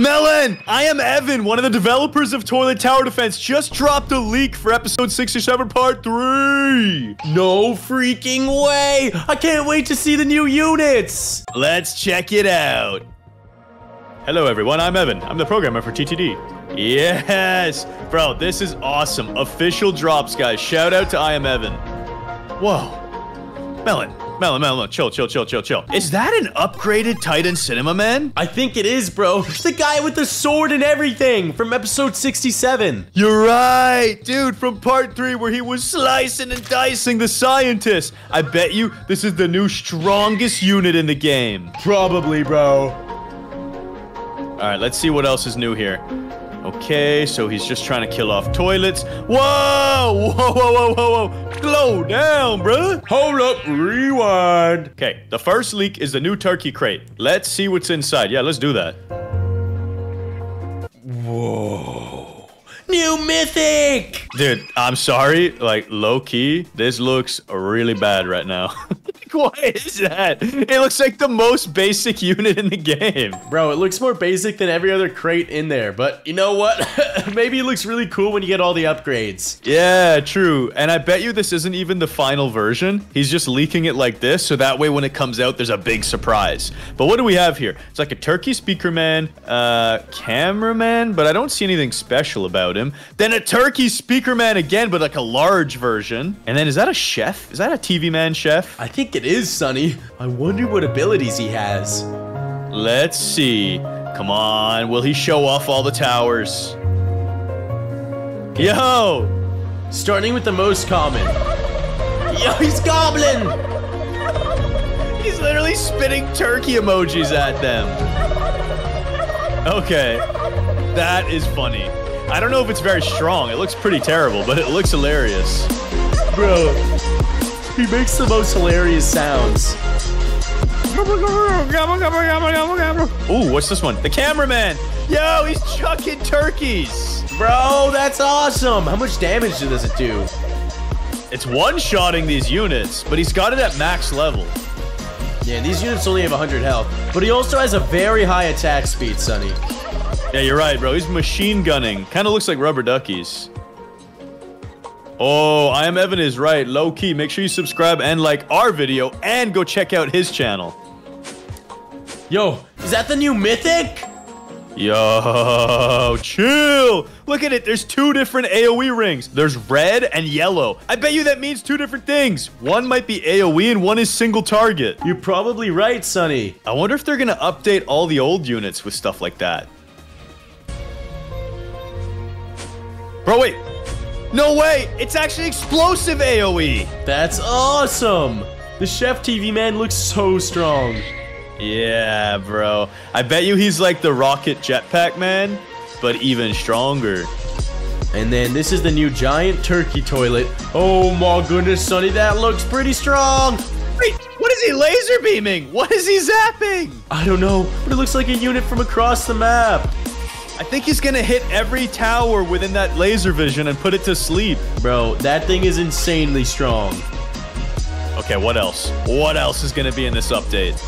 Melon, I am Evan, one of the developers of Toilet Tower Defense. Just dropped a leak for episode 67, part 3. No freaking way! I can't wait to see the new units! Let's check it out. Hello, everyone. I'm Evan. I'm the programmer for TTD. Yes! Bro, this is awesome. Official drops, guys. Shout out to I am Evan. Whoa. Melon, Melon, Melon, chill, chill, chill, chill, chill. Is that an upgraded Titan Cinema Man? I think it is, bro. The guy with the sword and everything from episode 67. You're right, dude, from part three where he was slicing and dicing the scientist. I bet you this is the new strongest unit in the game. Probably, bro. All right, let's see what else is new here. Okay, so he's just trying to kill off toilets. Whoa! Whoa, whoa, whoa, whoa, whoa! Slow down, bruh! Hold up, rewind. Okay, the first leak is the new turkey crate. Let's see what's inside. Yeah, let's do that. Whoa. New mythic! Dude, I'm sorry. Like, low key, this looks really bad right now. what is that? It looks like the most basic unit in the game. Bro, it looks more basic than every other crate in there, but you know what? Maybe it looks really cool when you get all the upgrades. Yeah, true. And I bet you this isn't even the final version. He's just leaking it like this, so that way when it comes out, there's a big surprise. But what do we have here? It's like a turkey speaker man, uh, cameraman, but I don't see anything special about him. Then a turkey speaker man again, but like a large version. And then is that a chef? Is that a TV man chef? I think it is, Sunny. I wonder what abilities he has. Let's see. Come on, will he show off all the towers? Yo! Starting with the most common. Yo, he's goblin! He's literally spitting turkey emojis at them. Okay. That is funny. I don't know if it's very strong. It looks pretty terrible, but it looks hilarious. Bro, he makes the most hilarious sounds. Ooh, what's this one? The cameraman! Yo, he's chucking turkeys! Bro, that's awesome! How much damage does it do? It's one-shotting these units, but he's got it at max level. Yeah, these units only have 100 health, but he also has a very high attack speed, Sunny. Yeah, you're right, bro. He's machine gunning. Kind of looks like rubber duckies. Oh, I am Evan is right. Low key. Make sure you subscribe and like our video and go check out his channel. Yo, is that the new mythic? Yo, chill. Look at it. There's two different AoE rings. There's red and yellow. I bet you that means two different things. One might be AoE and one is single target. You're probably right, Sunny. I wonder if they're going to update all the old units with stuff like that. Bro, wait. No way! It's actually explosive AoE! That's awesome! The Chef TV man looks so strong. Yeah, bro. I bet you he's like the rocket jetpack man, but even stronger. And then this is the new giant turkey toilet. Oh my goodness, Sunny, that looks pretty strong! Wait, what is he laser beaming? What is he zapping? I don't know, but it looks like a unit from across the map. I think he's gonna hit every tower within that laser vision and put it to sleep. Bro, that thing is insanely strong. Okay, what else? What else is gonna be in this update?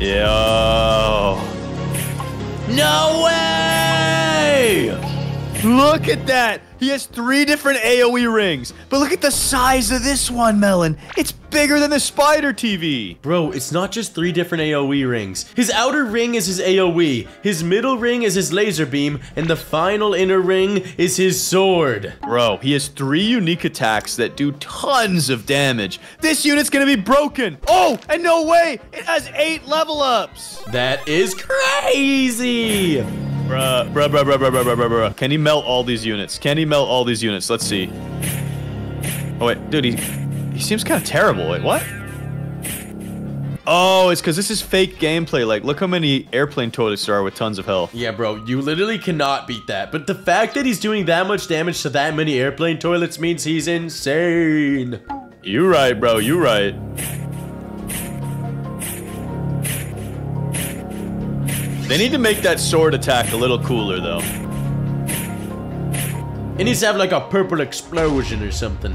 Yo. No way! Look at that! He has three different AoE rings. But look at the size of this one, Melon. It's bigger than the spider TV. Bro, it's not just three different AoE rings. His outer ring is his AoE, his middle ring is his laser beam, and the final inner ring is his sword. Bro, he has three unique attacks that do tons of damage. This unit's gonna be broken. Oh, and no way, it has eight level ups. That is crazy. Bruh, bruh, bruh, bruh, bruh, bruh, bruh, bruh. Can he melt all these units? Can he melt all these units? Let's see. Oh, wait, dude, he he seems kind of terrible. Wait, what? Oh, it's because this is fake gameplay. Like, look how many airplane toilets there are with tons of health. Yeah, bro, you literally cannot beat that. But the fact that he's doing that much damage to that many airplane toilets means he's insane. You right, bro. You right. They need to make that sword attack a little cooler, though. It needs to have like a purple explosion or something.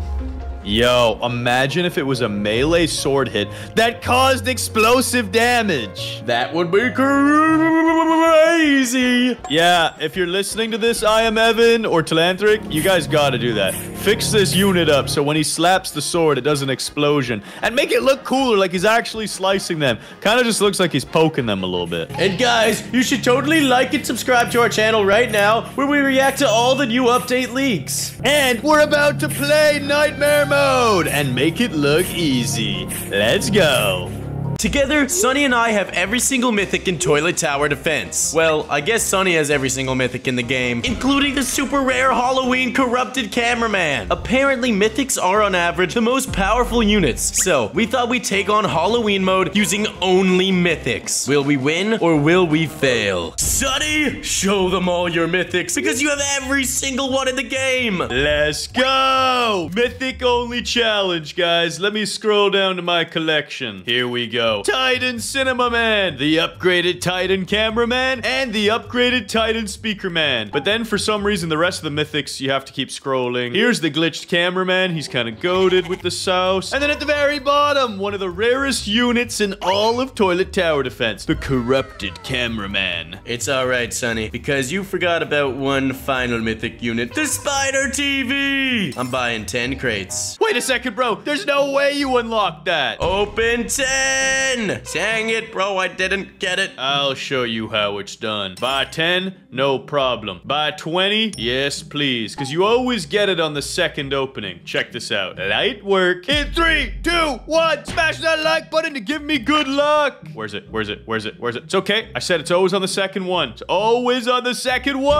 Yo, imagine if it was a melee sword hit that caused explosive damage. That would be crazy. Yeah, if you're listening to this, I am Evan or Telanthric, you guys gotta do that. Fix this unit up so when he slaps the sword, it does an explosion. And make it look cooler, like he's actually slicing them. Kind of just looks like he's poking them a little bit. And guys, you should totally like and subscribe to our channel right now, where we react to all the new update leaks. And we're about to play Nightmare Mode and make it look easy. Let's go. Together, Sunny and I have every single mythic in Toilet Tower Defense. Well, I guess Sunny has every single mythic in the game, including the super rare Halloween Corrupted Cameraman. Apparently, mythics are on average the most powerful units, so we thought we'd take on Halloween mode using only mythics. Will we win or will we fail? Sunny, show them all your mythics because you have every single one in the game. Let's go! Mythic only challenge, guys. Let me scroll down to my collection. Here we go. Titan Cinema Man, the upgraded Titan Cameraman, and the upgraded Titan Speaker Man. But then for some reason, the rest of the mythics, you have to keep scrolling. Here's the glitched cameraman. He's kind of goaded with the sauce. And then at the very bottom, one of the rarest units in all of Toilet Tower Defense, the corrupted cameraman. It's alright, Sunny, because you forgot about one final mythic unit, the Spider TV! I'm buying 10 crates. Wait a second, bro. There's no way you unlocked that. Open 10! Dang it, bro, I didn't get it. I'll show you how it's done. By 10, no problem. By 20, yes please, because you always get it on the second opening. Check this out. Light work. In three, two, one, smash that like button to give me good luck. Where's it? Where's it? Where's it? Where's it? It's okay. I said it's always on the second one. It's always on the second one.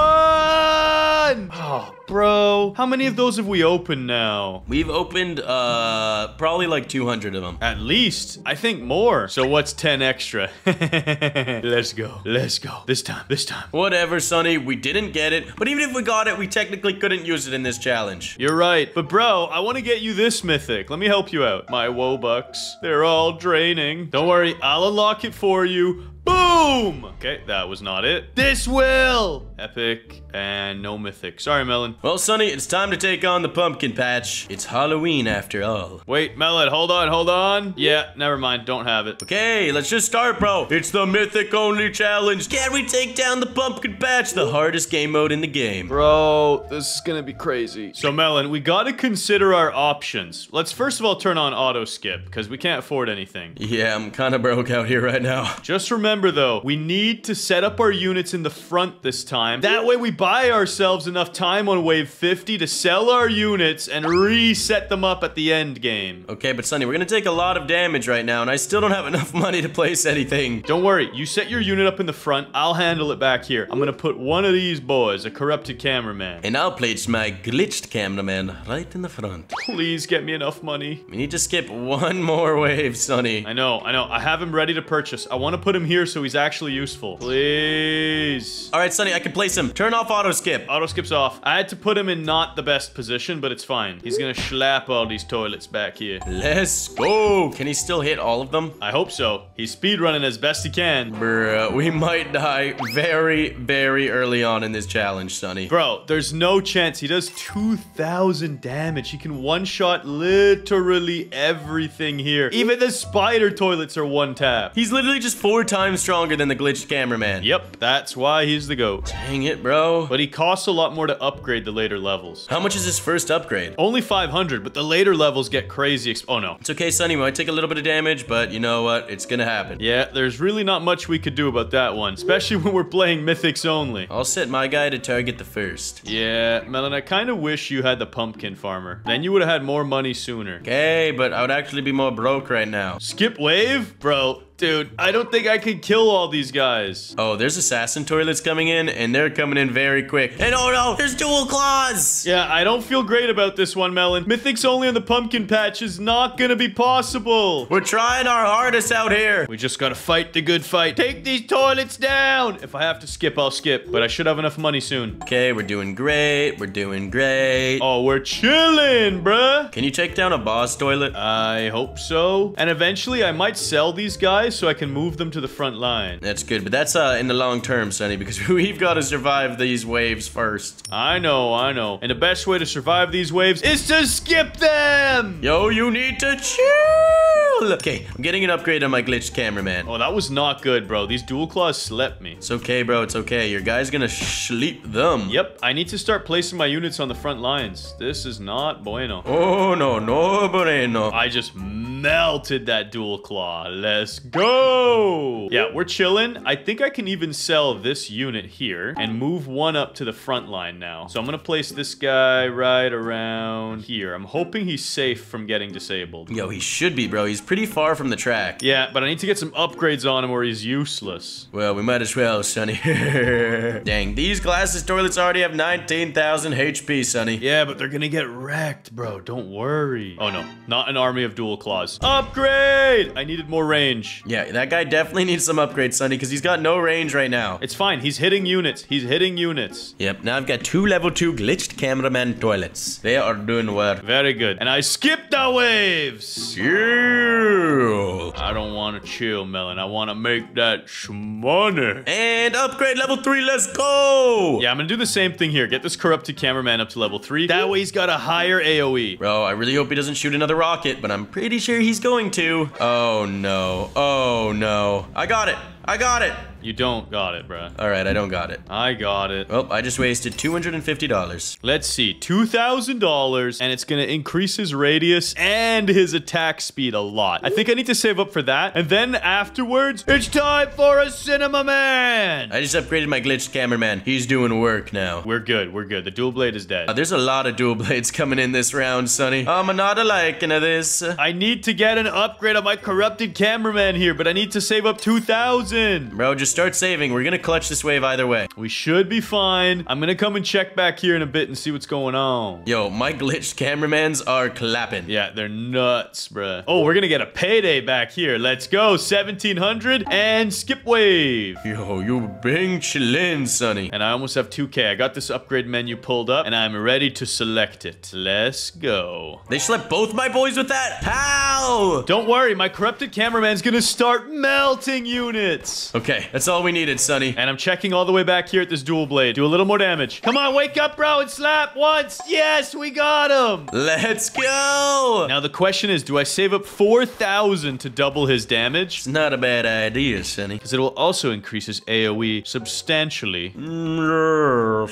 Oh, bro. How many of those have we opened now? We've opened, uh, probably like 200 of them. At least. I think more. So what's 10 extra? Let's go. Let's go. This time. This time. Whatever, Sunny, we didn't get it. But even if we got it, we technically couldn't use it in this challenge. You're right. But bro, I want to get you this mythic. Let me help you out. My Wobucks. They're all draining. Don't worry. I'll unlock it for you. Boom! Okay, that was not it. This will! Epic and no mythic. Sorry, Melon. Well, Sunny, it's time to take on the pumpkin patch. It's Halloween after all. Wait, Melon, hold on, hold on. Yeah, never mind. Don't have it. Okay, let's just start, bro. It's the mythic only challenge. Can we take down the pumpkin patch? The hardest game mode in the game. Bro, this is gonna be crazy. So, Melon, we gotta consider our options. Let's first of all turn on auto skip, because we can't afford anything. Yeah, I'm kind of broke out here right now. Just remember, though, we need to set up our units in the front this time. That way we buy ourselves enough time on wave 50 to sell our units and reset them up at the end game. Okay, but Sunny, we're gonna take a lot of damage right now, and I still don't have enough money to place anything. Don't worry, you set your unit up in the front, I'll handle it back here. I'm gonna put one of these boys, a corrupted cameraman. And I'll place my glitched cameraman right in the front. Please get me enough money. We need to skip one more wave, Sunny. I know, I know. I have him ready to purchase. I want to put him here so he's actually useful. Please. All right, Sunny, I can place him. Turn off auto skip. Auto skip's off. I had to put him in not the best position, but it's fine. He's gonna slap all these toilets back here. Let's go. Can he still hit all of them? I hope so. He's speedrunning as best he can. Bruh, we might die very, very early on in this challenge, Sunny. Bro, there's no chance. He does 2,000 damage. He can one-shot literally everything here. Even the spider toilets are one tap. He's literally just four times stronger than the glitched cameraman. Yep, that's why he's the GOAT. Dang it, bro. But he costs a lot more to upgrade the later levels. How much is his first upgrade? Only 500, but the later levels get crazy. oh no. It's okay, Sunny. Might take a little bit of damage, but you know what? It's gonna happen. Yeah, there's really not much we could do about that one, especially when we're playing mythics only. I'll set my guy to target the first. Yeah, Melon, I kind of wish you had the pumpkin farmer. Then you would have had more money sooner. Okay, but I would actually be more broke right now. Skip wave? Bro, dude, I don't think I could kill all these guys. Oh, there's assassin toilets coming in, and they're coming in very quick. And oh no, there's dual claws! Yeah, I don't feel great about this one, Melon. Mythics only on the pumpkin patch is not gonna be possible. We're trying our hardest out here. We just gotta fight the good fight. Take these toilets down! If I have to skip, I'll skip, but I should have enough money soon. Okay, we're doing great. We're doing great. Oh, we're chilling, bruh. Can you take down a boss toilet? I hope so. And eventually I might sell these guys guys so I can move them to the front line. That's good, but that's uh, in the long term, Sunny, because we've got to survive these waves first. I know, I know. And the best way to survive these waves is to skip them! Yo, you need to chill! Okay, I'm getting an upgrade on my glitched cameraman. Oh, that was not good, bro. These dual claws slept me. It's okay, bro, it's okay. Your guy's gonna sleep them. Yep, I need to start placing my units on the front lines. This is not bueno. Oh, no, no bueno. I just melted that dual claw. Let's go! Yeah, we're chilling. I think I can even sell this unit here and move one up to the front line now. So I'm gonna place this guy right around here. I'm hoping he's safe from getting disabled. Yo, he should be, bro. He's pretty far from the track. Yeah, but I need to get some upgrades on him or he's useless. Well, we might as well, Sunny. Dang, these glasses toilets already have 19,000 HP, Sunny. Yeah, but they're gonna get wrecked, bro. Don't worry. Oh, no. Not an army of dual claws. Upgrade! I needed more range. Yeah, that guy definitely needs some upgrades, Sunny, because he's got no range right now. It's fine. He's hitting units. He's hitting units. Yep, now I've got two level 2 glitched cameraman toilets. They are doing well. Very good. And I skipped the waves. Chill. I don't want to chill, Melon. I want to make that money. And upgrade level 3, let's go! Yeah, I'm gonna do the same thing here. Get this corrupted cameraman up to level 3. That way he's got a higher. AoE. Bro, I really hope he doesn't shoot another rocket, but I'm pretty sure he's going to. Oh no. Oh Oh, no. I got it. I got it. You don't got it, bruh. All right, I don't got it. I got it. Well, I just wasted $250. Let's see, $2,000, and it's gonna increase his radius and his attack speed a lot. I think I need to save up for that, and then afterwards, it's time for a Cinema Man! I just upgraded my glitched cameraman. He's doing work now. We're good, we're good. The dual blade is dead. Uh, there's a lot of dual blades coming in this round, Sunny. I'm not a liking of this. I need to get an upgrade on my corrupted cameraman here, but I need to save up 2,000. Bro, just start saving. We're gonna clutch this wave either way. We should be fine. I'm gonna come and check back here in a bit and see what's going on. Yo, my glitched cameramans are clapping. Yeah, they're nuts, bruh. Oh, we're gonna get a payday back here. Let's go. 1700 and skip wave. Yo, you bing chillin', Sunny. And I almost have 2k. I got this upgrade menu pulled up and I'm ready to select it. Let's go. They slept both my boys with that? How? Don't worry, my corrupted cameraman's gonna start melting units. Okay, that's all we needed, Sunny. And I'm checking all the way back here at this dual blade. Do a little more damage. Come on, wake up, bro, and slap once. Yes, we got him. Let's go! Now the question is, do I save up 4,000 to double his damage? It's not a bad idea, Sunny. Because it will also increase his AoE substantially. To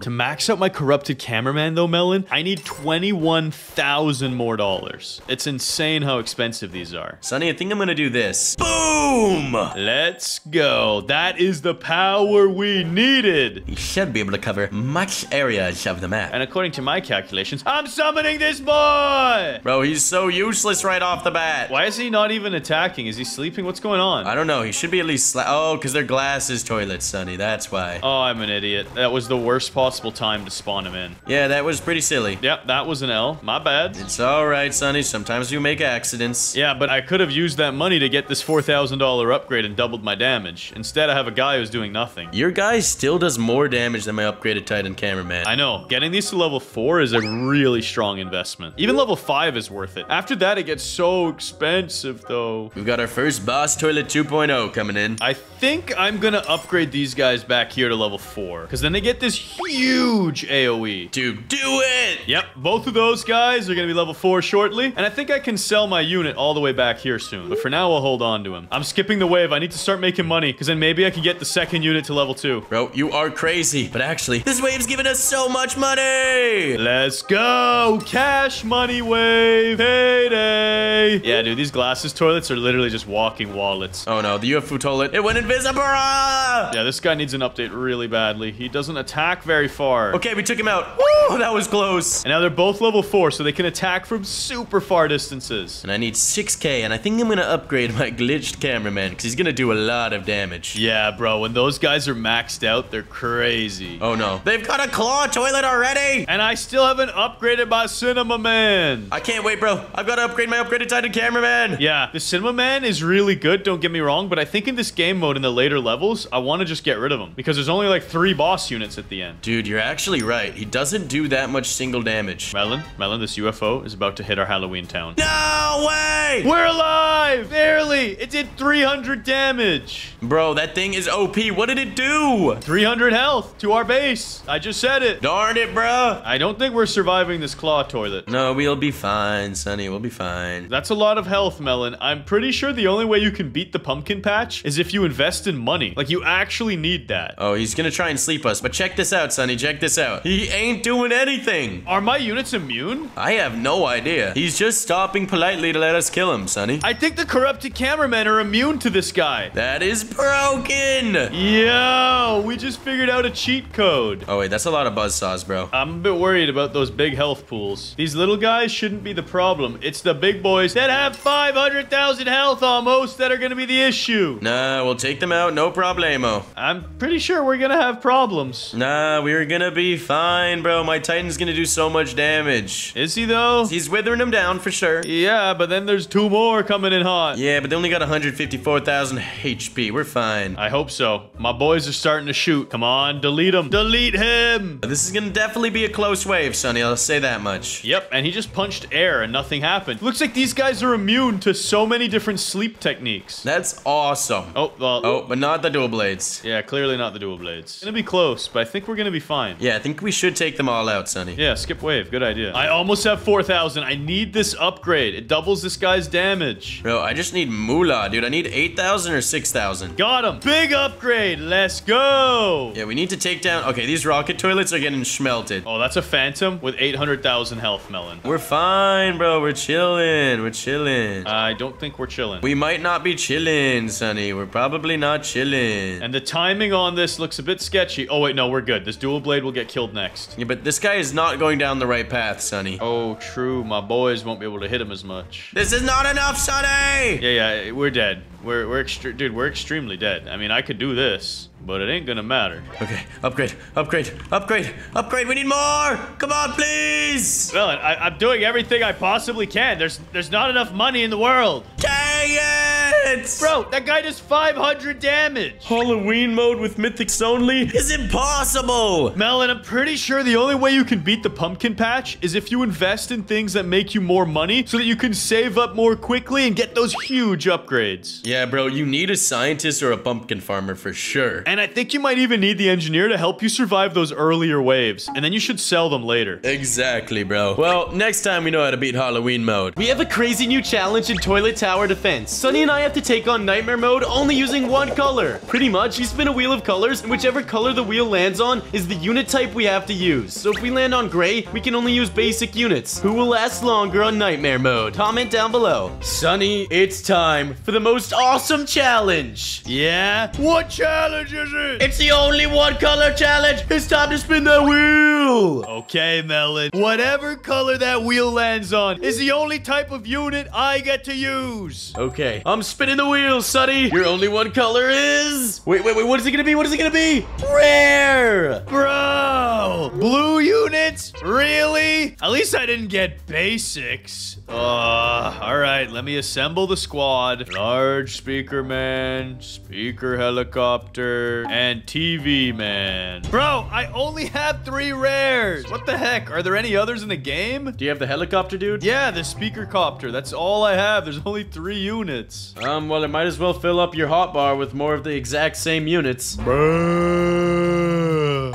To max out my corrupted cameraman though, Melon, I need 21,000 more dollars. It's insane how expensive these are. Sunny, I think I'm gonna do this. Boom! Let's go. That is the power we needed. You should be able to cover much areas of the map. And according to my calculations, I'm summoning this boy! Bro, he's so useless right off the bat. Why is he not even attacking? Is he sleeping? What's going on? I don't know. He should be at least Oh, because they're glasses toilets, Sunny. That's why. Oh, I'm an idiot. That was the worst possible time to spawn him in. Yeah, that was pretty silly. Yep, that was an L. My bad. It's all right, Sunny. Sometimes you make accidents. Yeah, but I could have used that money to get this $4,000 upgrade and doubled my damage. Instead, I have a guy who's doing nothing. Your guy still does more damage than my upgraded Titan cameraman. I know. Getting these to level 4 is a really strong investment. Even level 5 is worth it. After that, it gets so expensive, though. We've got our first boss toilet 2.0 coming in. I think I'm gonna upgrade these guys back here to level 4. Because then they get this huge AoE. Dude, do it! Yep, both of those guys are gonna be level 4 shortly. And I think I can sell my unit all the way back here soon. But for now, I'll hold on to him. I'm skipping the wave. I need to start making money. Because then maybe I can get the second unit to level 2. Bro, you are crazy. But actually, this wave's giving us so much money! Let's go! Cash money wave! Payday! Yeah, dude, these glasses toilets are literally just walking wallets. Oh no, the UFO toilet, it went invisible! Yeah, this guy needs an update really badly. He doesn't attack very far. Okay, we took him out. Woo, that was close. And now they're both level 4, so they can attack from super far distances. And I need 6k, and I think I'm gonna upgrade my glitched cameraman, because he's gonna do a lot lot of damage. Yeah, bro, when those guys are maxed out, they're crazy. Oh no. They've got a claw toilet already! And I still haven't upgraded my Cinema Man. I can't wait, bro. I've got to upgrade my upgraded Titan cameraman. Yeah, the Cinema Man is really good, don't get me wrong, but I think in this game mode in the later levels, I want to just get rid of him because there's only like three boss units at the end. Dude, you're actually right. He doesn't do that much single damage. Melon, Melon, this UFO is about to hit our Halloween town. No way! We're alive! Barely! It did 300 damage. Bro, that thing is OP. What did it do? 300 health to our base. I just said it. Darn it, bro. I don't think we're surviving this claw toilet. No, we'll be fine, Sunny. We'll be fine. That's a lot of health, Melon. I'm pretty sure the only way you can beat the pumpkin patch is if you invest in money. Like, you actually need that. Oh, he's gonna try and sleep us. But check this out, Sunny. Check this out. He ain't doing anything. Are my units immune? I have no idea. He's just stopping politely to let us kill him, Sunny. I think the corrupted cameramen are immune to this guy. That is broken. Yo, we just figured out a cheat code. Oh, wait, that's a lot of buzzsaws, bro. I'm a bit worried about those big health pools. These little guys shouldn't be the problem. It's the big boys that have 500,000 health almost that are going to be the issue. Nah, we'll take them out. No problemo. I'm pretty sure we're going to have problems. Nah, we're gonna be fine, bro. My Titan's gonna do so much damage. Is he though? He's withering them down for sure. Yeah, but then there's two more coming in hot. Yeah, but they only got 154,000 HP. We're fine. I hope so. My boys are starting to shoot. Come on, delete him. Delete him. This is gonna definitely be a close wave, Sunny. I'll say that much. Yep, and he just punched air and nothing happened. Looks like these guys are immune to so many different sleep techniques. That's awesome. Oh, well. Oh, but not the dual blades. Yeah, clearly not the dual blades. It's gonna be close, but I think we're gonna be fine. Yeah, I think we should take them all out, Sunny. Yeah, skip wave. Good idea. I almost have 4,000. I need this upgrade. It doubles this guy's damage. Bro, I just need moolah, dude. I need 8,000 or 6,000. Got him. Big upgrade. Let's go. Yeah, we need to take down... Okay, these rocket toilets are getting schmelted. Oh, that's a phantom with 800,000 health, Melon. We're fine, bro. We're chilling. We're chilling. I don't think we're chilling. We might not be chilling, Sunny. We're probably not chilling. And the timing on this looks a bit sketchy. Oh, wait, no, we're good. This dual blade will get killed next. Yeah, but this guy is not going down the right path, Sunny. Oh, true. My boys won't be able to hit him as much. This is not enough, Sunny! Yeah, yeah, we're dead. We're, we're dude, we're extremely dead. I mean, I could do this, but it ain't gonna matter. Okay, upgrade, upgrade, upgrade, upgrade. We need more! Come on, please! Well, I, I'm doing everything I possibly can. There's, there's not enough money in the world. Dang it! Bro, that guy does 500 damage. Halloween mode with mythics only is impossible! Melon, I'm pretty sure the only way you can beat the pumpkin patch is if you invest in things that make you more money so that you can save up more quickly and get those huge upgrades. Yeah, bro, you need a scientist or a pumpkin farmer for sure. And I think you might even need the engineer to help you survive those earlier waves. And then you should sell them later. Exactly, bro. Well, next time we know how to beat Halloween mode. We have a crazy new challenge in Toilet Tower Defense. Sunny and I have to take on Nightmare Mode only using one color. Pretty much, you spin a wheel of colors, and whichever color the wheel lands on is the unit type we have to use. So if we land on gray, we can only use basic units. Who will last longer on Nightmare Mode? Comment down below. Sunny, it's time for the most awesome challenge. Yeah? What challenge is it? It's the only one color challenge. It's time to spin that wheel. Okay, Melon. Whatever color that wheel lands on is the only type of unit I get to use. Okay, I'm spinning the wheel, Sunny. Your only one color is... Wait, wait, wait, what is it gonna be? What is it gonna be? Rare! Bro! Blue units? Really? At least I didn't get basics. Uh, alright, let me assemble the squad. Large speaker man, speaker helicopter, and TV man. Bro, I only have three rares. What the heck? Are there any others in the game? Do you have the helicopter, dude? Yeah, the speaker copter. That's all I have. There's only three units. Um, well, it might as well fill up your hotbar with more of the exact same units.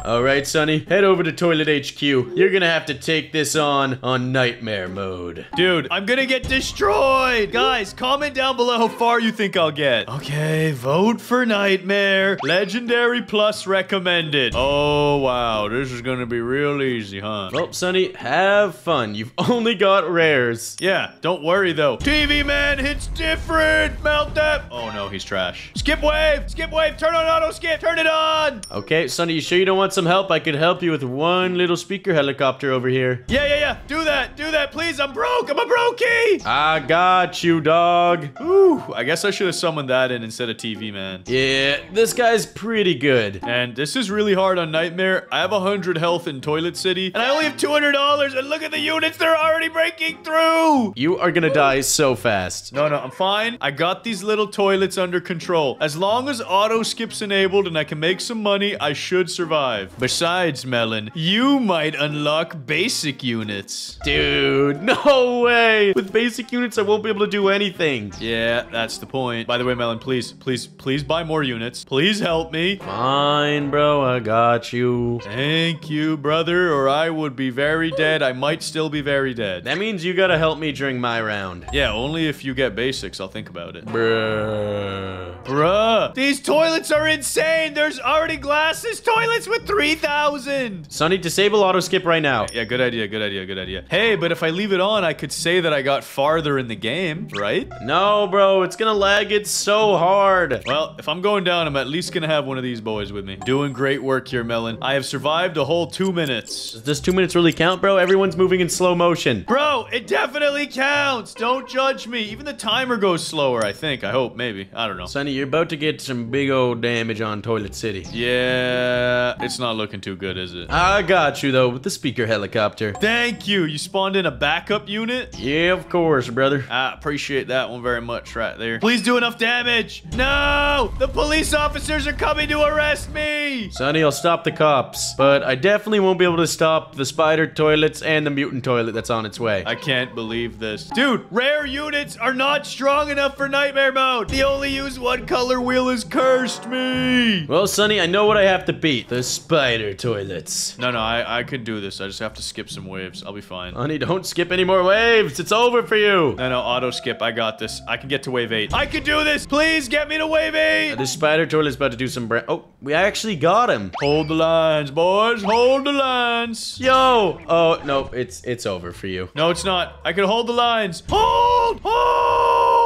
All right, Sunny, head over to Toilet HQ. You're gonna have to take this on on Nightmare Mode. Dude, I'm gonna get destroyed. Guys, comment down below how far you think I'll get. Okay, vote for Nightmare. Legendary plus recommended. Oh, wow. This is gonna be real easy, huh? Well, Sunny, have fun. You've only got rares. Yeah, don't worry though. TV man hits different. Melt that. Oh no, he's trash. Skip wave. Skip wave. Turn on auto skip. Turn it on. Okay, Sunny, you sure you don't want want some help, I could help you with one little speaker helicopter over here. Yeah, yeah, yeah. Do that. Do that, please. I'm broke. I'm a brokey. I got you, dog. Ooh, I guess I should have summoned that in instead of TV, man. Yeah, this guy's pretty good. And this is really hard on Nightmare. I have 100 health in Toilet City, and I only have $200, and look at the units. They're already breaking through. You are gonna die so fast. No, no, I'm fine. I got these little toilets under control. As long as auto skip's enabled and I can make some money, I should survive. Besides, Melon, you might unlock basic units. Dude, no way! With basic units, I won't be able to do anything. Yeah, that's the point. By the way, Melon, please, please, please buy more units. Please help me. Fine, bro, I got you. Thank you, brother, or I would be very dead. I might still be very dead. That means you gotta help me during my round. Yeah, only if you get basics, I'll think about it. Bruh. Bruh, these toilets are insane. There's already glasses toilets with 3,000. Sunny, disable auto skip right now. Yeah, good idea, good idea, good idea. Hey, but if I leave it on, I could say that I got farther in the game, right? No, bro, it's gonna lag it so hard. Well, if I'm going down, I'm at least gonna have one of these boys with me. Doing great work here, Melon. I have survived a whole two minutes. Does this two minutes really count, bro? Everyone's moving in slow motion. Bro, it definitely counts. Don't judge me. Even the timer goes slower, I think. I hope, maybe. I don't know. Sunny, you're about to get some big old damage on Toilet City. Yeah, it's not looking too good, is it? I got you, though, with the speaker helicopter. Thank you. You spawned in a backup unit? Yeah, of course, brother. I appreciate that one very much right there. Please do enough damage. No! The police officers are coming to arrest me! Sunny, I'll stop the cops, but I definitely won't be able to stop the spider toilets and the mutant toilet that's on its way. I can't believe this. Dude, rare units are not strong enough for nightmare mode. The only use one color wheel has cursed me. well, Sunny, I know what I have to beat. The spider toilets. No, no, I, I could do this. I just have to skip some waves. I'll be fine. Honey, don't skip any more waves. It's over for you. No, no, auto skip. I got this. I can get to wave 8. I can do this. Please get me to wave 8. The spider toilet's about to do some bra- Oh, we actually got him. Hold the lines, boys. Hold the lines. Yo! Oh, no, it's it's over for you. No, it's not. I can hold the lines. Hold! Hold!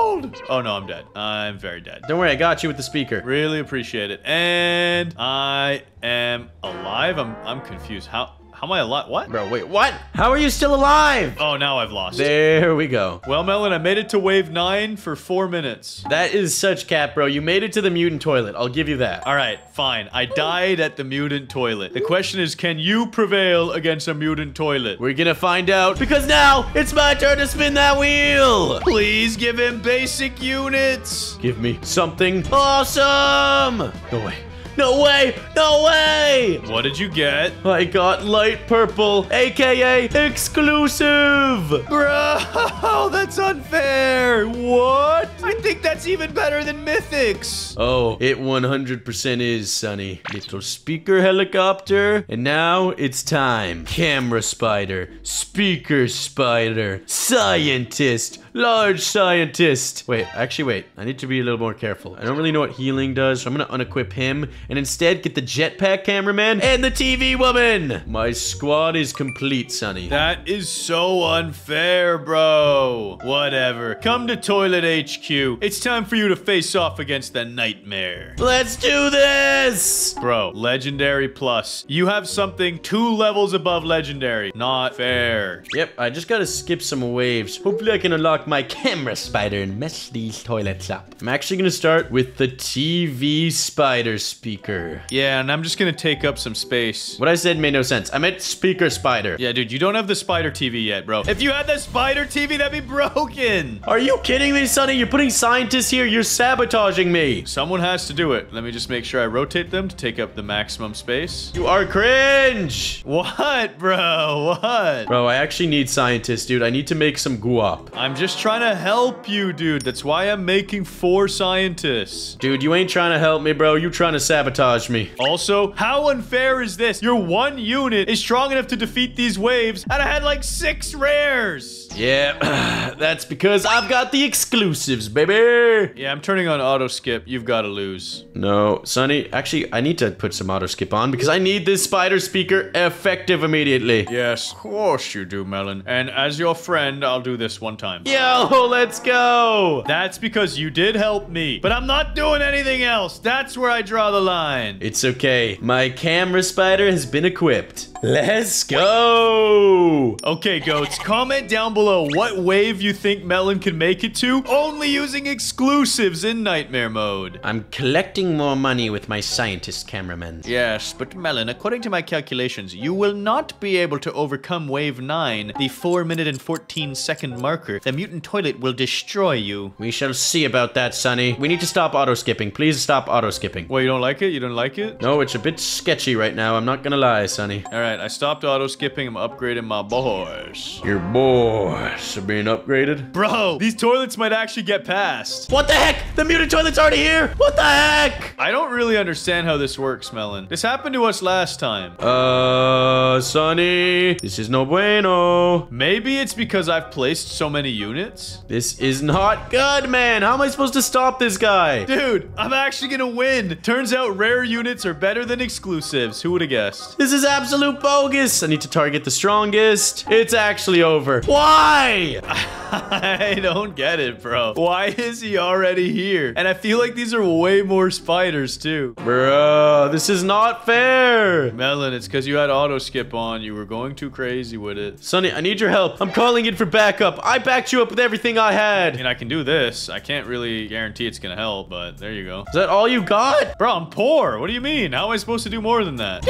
Oh, no, I'm dead. I'm very dead. Don't worry, I got you with the speaker. Really appreciate it. And I am alive. I'm I'm confused. How how am I alive? What? Bro, wait, what? How are you still alive? Oh, now I've lost. There we go. Well, Melon, I made it to wave 9 for 4 minutes. That is such cap, bro. You made it to the mutant toilet. I'll give you that. All right, fine. I died at the mutant toilet. The question is, can you prevail against a mutant toilet? We're gonna find out because now it's my turn to spin that wheel. Please give him basic units. Give me something awesome. No way. No way! No way! What did you get? I got light purple, aka exclusive! Bro, that's unfair. What? I think that's even better than Mythics. Oh, it 100% is, Sunny. Little speaker helicopter. And now it's time. Camera spider, speaker spider, scientist, large scientist. Wait, actually, wait. I need to be a little more careful. I don't really know what healing does, so I'm gonna unequip him and instead get the jetpack cameraman and the TV woman. My squad is complete, Sunny. That is so unfair, bro. Whatever. Come to Toilet HQ. It's time for you to face off against the nightmare. Let's do this! Bro, legendary plus. You have something two levels above legendary. Not fair. Yep, I just gotta skip some waves. Hopefully I can unlock my camera spider and mess these toilets up. I'm actually gonna start with the TV spider speaker. Yeah, and I'm just gonna take up some space. What I said made no sense. I meant speaker spider. Yeah, dude, you don't have the spider TV yet, bro. If you had the spider TV, that'd be broken. Are you kidding me, Sunny? You're putting scientists here. You're sabotaging me. Someone has to do it. Let me just make sure I rotate them to take up the maximum space. You are cringe. What, bro? What? Bro, I actually need scientists, dude. I need to make some guap. I'm just trying to help you, dude. That's why I'm making four scientists. Dude, you ain't trying to help me, bro. You trying to sabotage me. Also, how unfair is this? Your one unit is strong enough to defeat these waves, and I had like six rares. Yeah, that's because I've got the exclusives, baby. Yeah, I'm turning on auto skip. You've got to lose. No, Sunny, actually, I need need to put some auto skip on because I need this spider speaker effective immediately. Yes, of course you do, Melon. And as your friend, I'll do this one time. Yo, let's go. That's because you did help me. But I'm not doing anything else. That's where I draw the line. It's okay. My camera spider has been equipped. Let's go. Okay, goats, comment down below what wave you think Melon can make it to, only using exclusives in Nightmare mode. I'm collecting more money with my scientist cameraman. Yes, but Melon, according to my calculations, you will not be able to overcome wave 9, the 4 minute and 14 second marker. The mutant toilet will destroy you. We shall see about that, Sunny. We need to stop auto skipping. Please stop auto skipping. Well, you don't like it? You don't like it? No, it's a bit sketchy right now. I'm not gonna lie, Sunny. Alright, I stopped auto skipping. I'm upgrading my boys. Your boys are being upgraded. Bro, these toilets might actually get past. What the heck? The mutant toilet's already here. What the heck? I don't really understand how this works, Melon. This happened to us last time. Uh, Sunny, this is no bueno. Maybe it's because I've placed so many units? This is not good, man. How am I supposed to stop this guy? Dude, I'm actually gonna win. Turns out rare units are better than exclusives. Who would have guessed? This is absolute bogus. I need to target the strongest. It's actually over. Why? I don't get it, bro. Why is he already here? And I feel like these are way more spiders, too. Bro, this is not fair. Melon, it's because you had auto skip on. You were going too crazy with it. Sunny, I need your help. I'm calling in for backup. I backed you up with everything I I had. mean, I can do this. I can't really guarantee it's gonna help, but there you go. Is that all you got? Bro, I'm poor. What do you mean? How am I supposed to do more than that?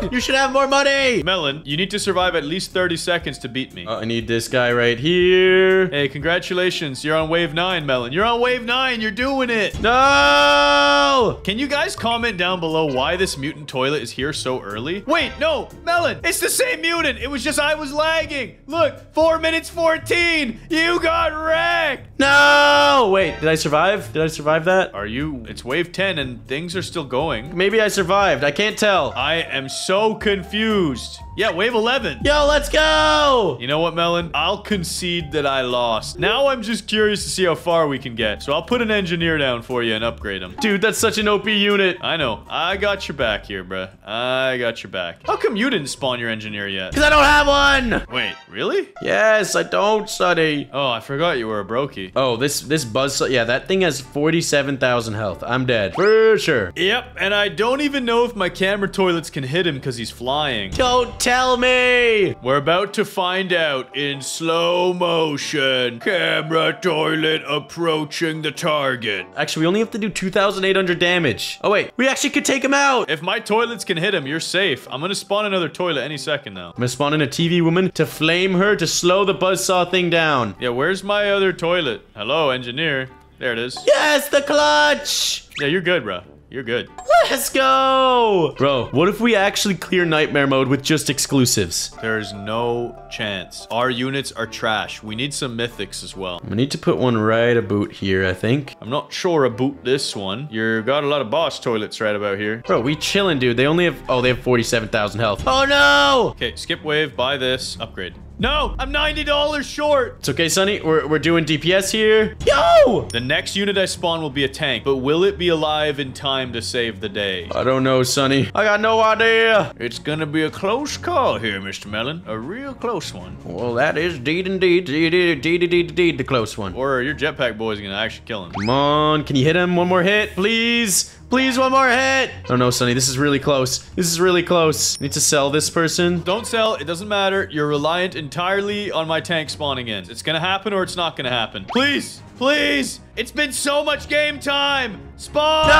Dude, you should have more money. Melon, you need to survive at least 30 seconds to beat me. Oh, I need this guy right here. Hey, congratulations. You're on wave 9, Melon. You're on wave 9. You're doing it. No! Can you guys comment down below why this mutant toilet is here so early? Wait, no, Melon, it's the same mutant. It was just I was lagging. Look, 4 minutes 14. You got wrecked. No! Wait, did I survive? Did I survive that? Are you? It's wave 10 and things are still going. Maybe I survived. I can't tell. I am so confused. Yeah, wave 11. Yo, let's go! You know what, Melon? I'll concede that I lost. Now I'm just curious to see how far we can get. So I'll put an engineer down for you and upgrade him. Dude, that's such an OP unit. I know. I got your back here, bruh. I got your back. How come you didn't spawn your engineer yet? Because I don't have one! Wait, really? Yes, I don't, Oh, I forgot you were a brokey. Oh, this this buzz yeah, that thing has 47,000 health. I'm dead. For sure. Yep, and I don't even know if my camera toilets can hit him because he's flying. Don't tell me! We're about to find out in slow motion. Camera toilet approaching the target. Actually, we only have to do 2,800 damage. Oh, wait. We actually could take him out! If my toilets can hit him, you're safe. I'm gonna spawn another toilet any second now. I'm gonna spawn in a TV woman to flame her to slow the buzzsaw thing down. Yeah, where's my other toilet? Hello, engineer. There it is. Yes, the clutch! Yeah, you're good, bro. You're good. Let's go! Bro, what if we actually clear nightmare mode with just exclusives? There's no chance. Our units are trash. We need some mythics as well. We need to put one right about here, I think. I'm not sure about this one. You got a lot of boss toilets right about here. Bro, we chilling, dude. They only have... Oh, they have 47,000 health. Oh, no! Okay, skip wave, buy this, upgrade. No, I'm $90 short. It's okay, Sunny. We're, we're doing DPS here. Yo! The next unit I spawn will be a tank, but will it be alive in time to save the day? I don't know, Sunny. I got no idea. It's gonna be a close call here, Mr. Melon. A real close one. Well, that is deed indeed, deed, deed, deed, deed, deed, the close one. Or your jetpack boy's gonna actually kill him. Come on, can you hit him? One more hit, please. Please, one more hit. Oh no, Sunny, this is really close. This is really close. Need to sell this person. Don't sell, it doesn't matter. You're reliant entirely on my tank spawning in. It's gonna happen or it's not gonna happen. Please, please. It's been so much game time. Spawn!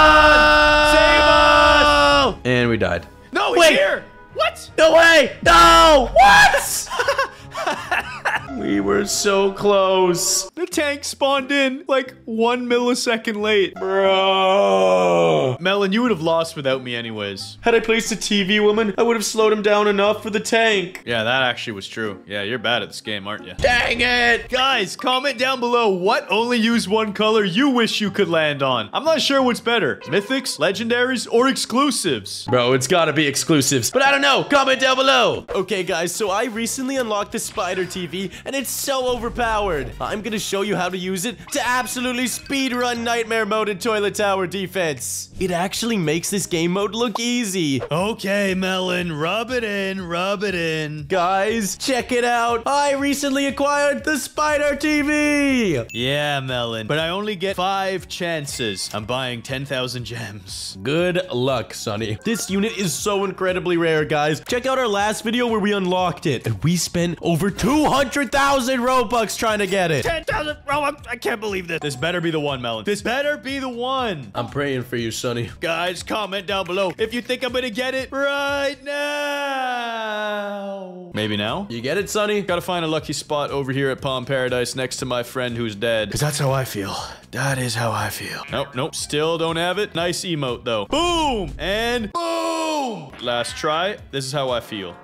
Save us! And we died. No, he's Wait. here. What? No way! No! What? we were so close. The tank spawned in like one millisecond late. Bro. Melon, you would have lost without me anyways. Had I placed a TV woman, I would have slowed him down enough for the tank. Yeah, that actually was true. Yeah, you're bad at this game, aren't you? Dang it! Guys, comment down below what only use one color you wish you could land on. I'm not sure what's better, mythics, legendaries, or exclusives. Bro, it's gotta be exclusives, but I don't know. Comment down below. Okay, guys, so I recently unlocked Spider TV, and it's so overpowered. I'm gonna show you how to use it to absolutely speedrun Nightmare Mode in Toilet Tower Defense. It actually makes this game mode look easy. Okay, Melon, rub it in, rub it in. Guys, check it out. I recently acquired the Spider TV. Yeah, Melon, but I only get five chances. I'm buying 10,000 gems. Good luck, Sunny. This unit is so incredibly rare, guys. Check out our last video where we unlocked it, and we spent over 200,000 Robux trying to get it. 10,000 Robux. I can't believe this. This better be the one, Melon. This better be the one. I'm praying for you, Sunny. Guys, comment down below if you think I'm gonna get it right now. Maybe now? You get it, Sunny? Gotta find a lucky spot over here at Palm Paradise next to my friend who's dead. Cause that's how I feel. That is how I feel. Nope, nope. Still don't have it. Nice emote though. Boom! And boom! Last try. This is how I feel.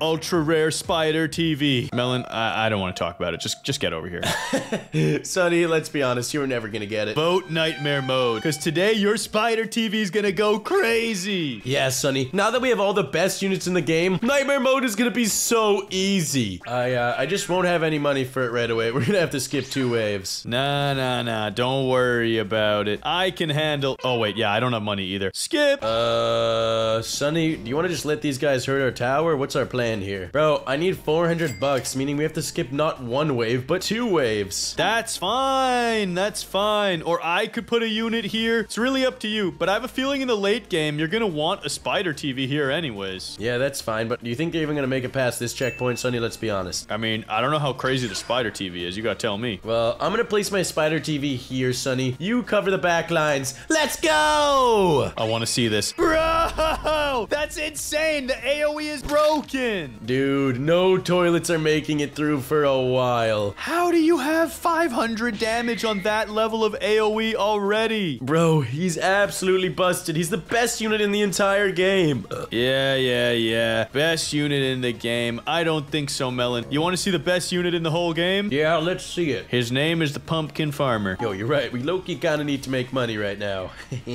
Ultra rare spider TV. Melon, I, I don't want to talk about it. Just just get over here. Sunny, let's be honest, you were never gonna get it. Vote nightmare mode. Cause today your spider TV is gonna go crazy. Yeah, Sunny. Now that we have all the best units in the game, Nightmare Mode is gonna be so easy. I uh, I just won't have any money for it right away. We're gonna have to skip two waves. Nah, nah, nah. Don't worry about it. I can handle. Oh wait, yeah, I don't have money either. Skip. Uh, Sunny, do you want to just let these guys hurt our tower? What's our plan here? Bro, I need 400 bucks, meaning we have to skip not one wave, but two waves. That's fine. That's fine. Or I could put a unit here. It's really up to you. But I have a feeling in the late game, you're gonna want a spider TV here anyways. Yeah, that's fine, but do you think they're even gonna make it past this checkpoint, Sunny? Let's be honest. I mean, I don't know how crazy the spider TV is. You gotta tell me. Well, I'm gonna place my spider TV here, Sunny. You cover the back lines. Let's go! I want to see this. Bro! That's insane! The AoE is broken! Dude, no toilets are making it through for a while. How do you have 500 damage on that level of AoE already? Bro, he's absolutely busted. He's the best unit in the entire game. Uh, yeah, yeah, yeah. Best unit in the game. I don't think so, Melon. You want to see the best unit in the whole game? Yeah, let's see it. His name is the Pumpkin Farmer. Yo, you're right. We low-key kind of need to make money right now.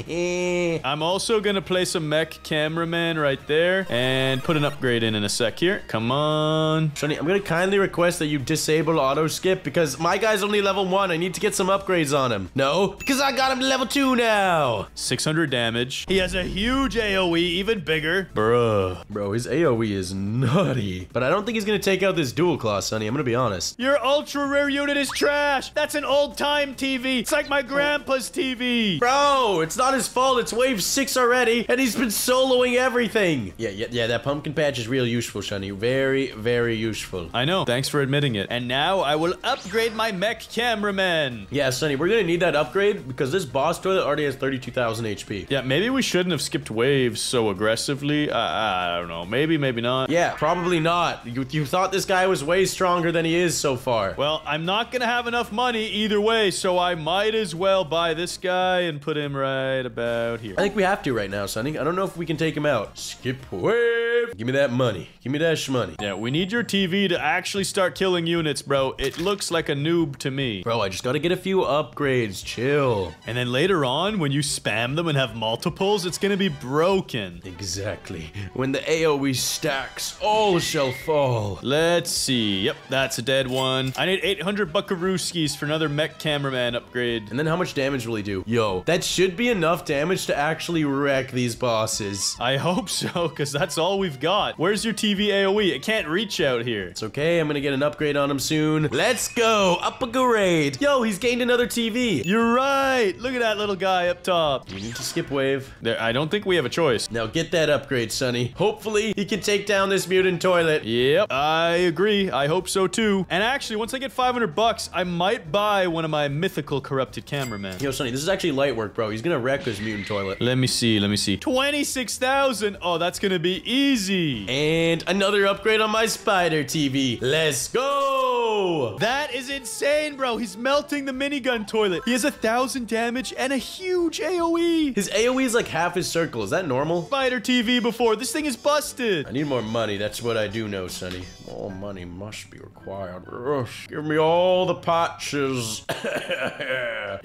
I'm also gonna place a mech cameraman right there and put an upgrade in in a sec here. Come on. Sunny, I'm gonna kindly request that you disable auto skip because my guy's only level one. I need to get some upgrades on him. No, because I got him to level two now. 600 damage. He has a huge AoE, even bigger. Bruh. Bro, his AoE is nutty. But I don't think he's gonna take out this dual claw, Sunny. I'm gonna be honest. Your ultra rare unit is trash. That's an old time TV. It's like my grandpa's TV. Bro, it's not his fault. It's wave six already, and he's been soloing everything. Yeah, yeah, yeah. That pumpkin patch is real useful, Sunny. Very, very useful. I know. Thanks for admitting it. And now I will upgrade my mech cameraman. Yeah, Sunny, we're gonna need that upgrade because this boss toilet already has 32,000 HP. Yeah, maybe we shouldn't have skipped waves so aggressively. Uh, I don't know. Maybe, maybe not. Yeah, probably not. You, you thought this guy was way stronger than he is so far. Well, I'm not gonna have enough money either way, so I might as well buy this guy and put him right about here. I think we have to right now, Sunny. I don't know if we can take him out. Skip wave. Give me that money. Give me that shmoney. Yeah, we need your TV to actually start killing units, bro. It looks like a noob to me. Bro, I just gotta get a few upgrades. Chill. And then later on, when you spam them and have multiples, it's gonna be broken. Exactly. When the AoE stacks, all shall fall. Let's see. Yep, that's a dead one. I need 800 buckarooskies for another mech cameraman upgrade. And then how much damage will he do? Yo, that should be enough damage to actually wreck these bosses. I hope so, because that's all we've got. Where's your TV AoE? It can't reach out here. It's okay, I'm gonna get an upgrade on him soon. Let's go, up a grade. Yo, he's gained another TV. You're right. Look at that little guy up top. You need to skip wave. There, I don't think we have a choice. Now get that upgrade, Sunny. Hopefully, he can take down this mutant toilet. Yep, I agree. I hope so too. And actually, once I get 500 bucks, I might buy one of my mythical corrupted cameramen. Yo, Sunny, this is actually light work, bro. He's gonna wreck this mutant toilet. Let me see, let me see. 26,000. Oh, that's gonna be easy. And another upgrade on my spider TV. Let's go! That is insane, bro. He's melting the minigun toilet. He has a thousand damage and a huge AoE. His AoE is like half his circle. Is that normal? Spider TV before. This thing is busted. I need more money. That's what I do know, Sunny. More money must be required. Rush. Give me all the patches.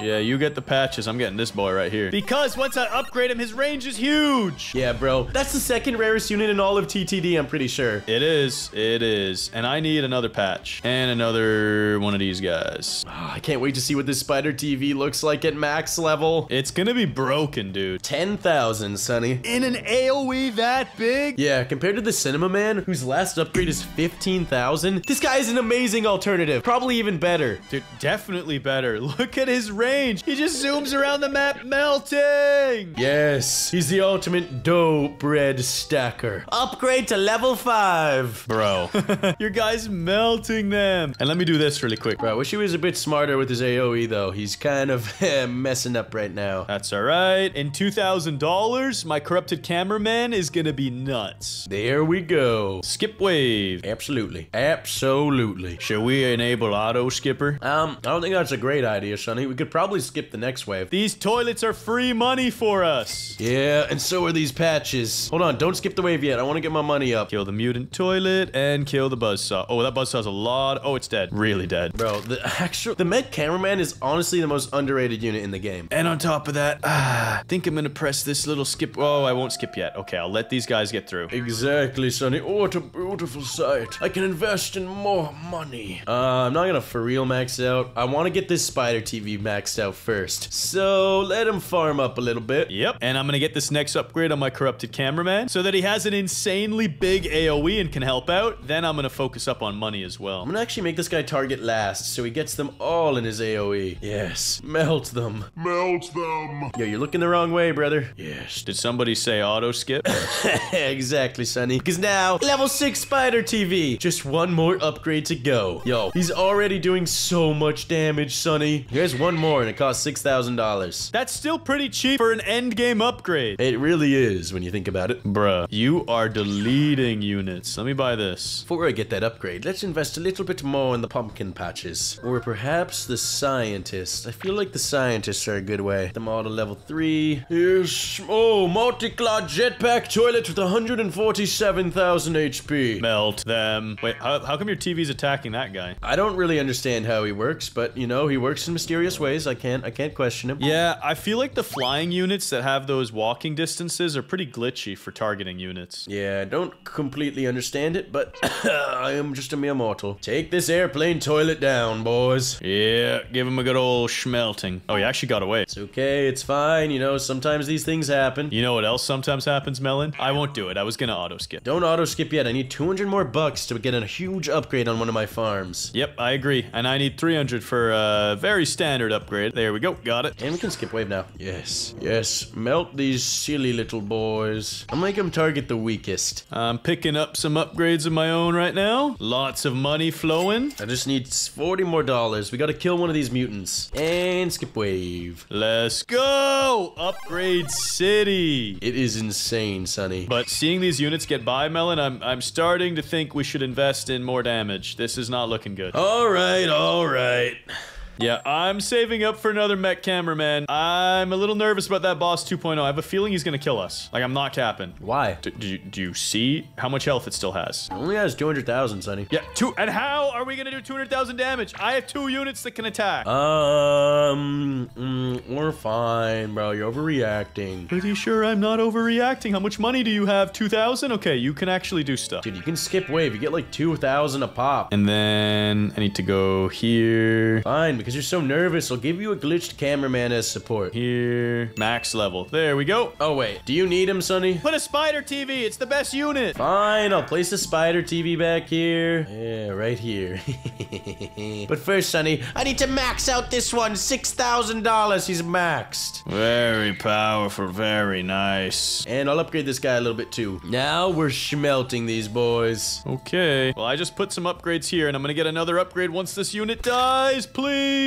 yeah, you get the patches. I'm getting this boy right here. Because once I upgrade him, his range is huge. Yeah, bro. That's the second rarest unit in all of TTD, I'm pretty sure. It is. It is. And I need another patch. And another one of these guys. Ah, I can't wait to see what this spider TV looks like at max level. It's gonna be broken, dude. 10,000, Sunny. In an AoE that big? Yeah, compared to the Cinema Man, whose last upgrade is 15,000, this guy is an amazing alternative. Probably even better. Dude, definitely better. Look at his range. He just zooms around the map melting. Yes, he's the ultimate dough bread stacker. Upgrade to level 5. Bro, your guy's melting them. And let me do this really quick. Bro, I wish he was a bit smarter with his AoE though. He's kind of messing up right now. That's all right. In $2,000, my corrupted cameraman is gonna be nuts. There we go. Skip wave. Absolutely. Absolutely. Should we enable auto skipper? Um, I don't think that's a great idea, Sunny. We could probably skip the next wave. These toilets are free money for us. Yeah, and so are these patches. Hold on, don't skip the wave yet. I want to get my money up. Kill the mutant toilet and kill the buzzsaw. Oh, that buzzsaw's a lot. Oh, it's dead. Really dead. Bro, the actual the Mech Cameraman is honestly the most underrated unit in the game. And on top of that, ah, I think I'm gonna press this little skip. Oh, I won't skip yet. Okay, I'll let these guys get through. Exactly, Sunny. Oh, what a beautiful sight. I can invest in more money. Uh, I'm not gonna for real max out. I want to get this spider TV maxed out first. So let him farm up a little bit. Yep, and I'm gonna get this next upgrade on my corrupted cameraman so that he has an insanely big AoE and can help out. Then I'm gonna focus up on money as well. I'm gonna actually make this guy target last so he gets them all in his AoE. Yes, melt them. Melt them. Yo, you're looking the wrong way, brother. Yes. Did somebody say auto skip? exactly, Sunny. Because now, level 6 Spider TV. Just one more upgrade to go. Yo, he's already doing so much damage, Sunny. Here's one more, and it costs $6,000. That's still pretty cheap for an end game upgrade. It really is, when you think about it. Bruh, you are deleting units. Let me buy this. Before I get that upgrade, let's invest a little bit more in the pumpkin patches. Or perhaps the scientists. I feel like the scientists are a good way. Them all to level 3. Yes. Oh, multi-claw jetpack toilet with 147,000 HP. Melt them. Wait, how, how come your TV's attacking that guy? I don't really understand how he works, but you know, he works in mysterious ways. I can't I can't question him. Yeah, I feel like the flying units that have those walking distances are pretty glitchy for targeting units. Yeah, don't completely understand it, but I am just a mere mortal. Take this airplane toilet down, boys. Yeah, give him a good old schmelting. Oh, he actually got away. It's okay, it's fine. You know, sometimes these things happen. You know what else sometimes happens, Melon? I won't do it. I was gonna auto skip. Don't auto skip yet. I need 200 more bucks to get a huge upgrade on one of my farms. Yep, I agree. And I need 300 for a very standard upgrade. There we go. Got it. And we can skip wave now. Yes, yes. Melt these silly little boys. I'll make them target the weakest. I'm picking up some upgrades of my own right now. Lots of money flowing. I just need 40 more dollars. We gotta kill one of these mutants. And skip wave. Let's go! Upgrade City! It is insane, Sunny. But seeing these units get by, Melon, I'm, I'm starting to think we should invest in more damage. This is not looking good. Alright, alright. Yeah, I'm saving up for another mech cameraman. I'm a little nervous about that boss 2.0. I have a feeling he's gonna kill us. Like, I'm not capping. Why? Do, do, you, do you see how much health it still has? It only has 200,000, Sunny. Yeah, two. And how are we gonna do 200,000 damage? I have two units that can attack. Um, mm, we're fine, bro. You're overreacting. Pretty sure I'm not overreacting. How much money do you have? 2,000? Okay, you can actually do stuff. Dude, you can skip wave. You get like 2,000 a pop. And then I need to go here, Fine, because you're so nervous, I'll give you a glitched cameraman as support. here, max level. There we go. Oh, wait. Do you need him, Sunny? Put a spider TV. It's the best unit. Fine, I'll place the spider TV back here. Yeah, right here. but first, Sunny, I need to max out this one. $6,000. He's maxed. Very powerful. Very nice. And I'll upgrade this guy a little bit too. Now we're schmelting these boys. Okay. Well, I just put some upgrades here, and I'm gonna get another upgrade once this unit dies, please.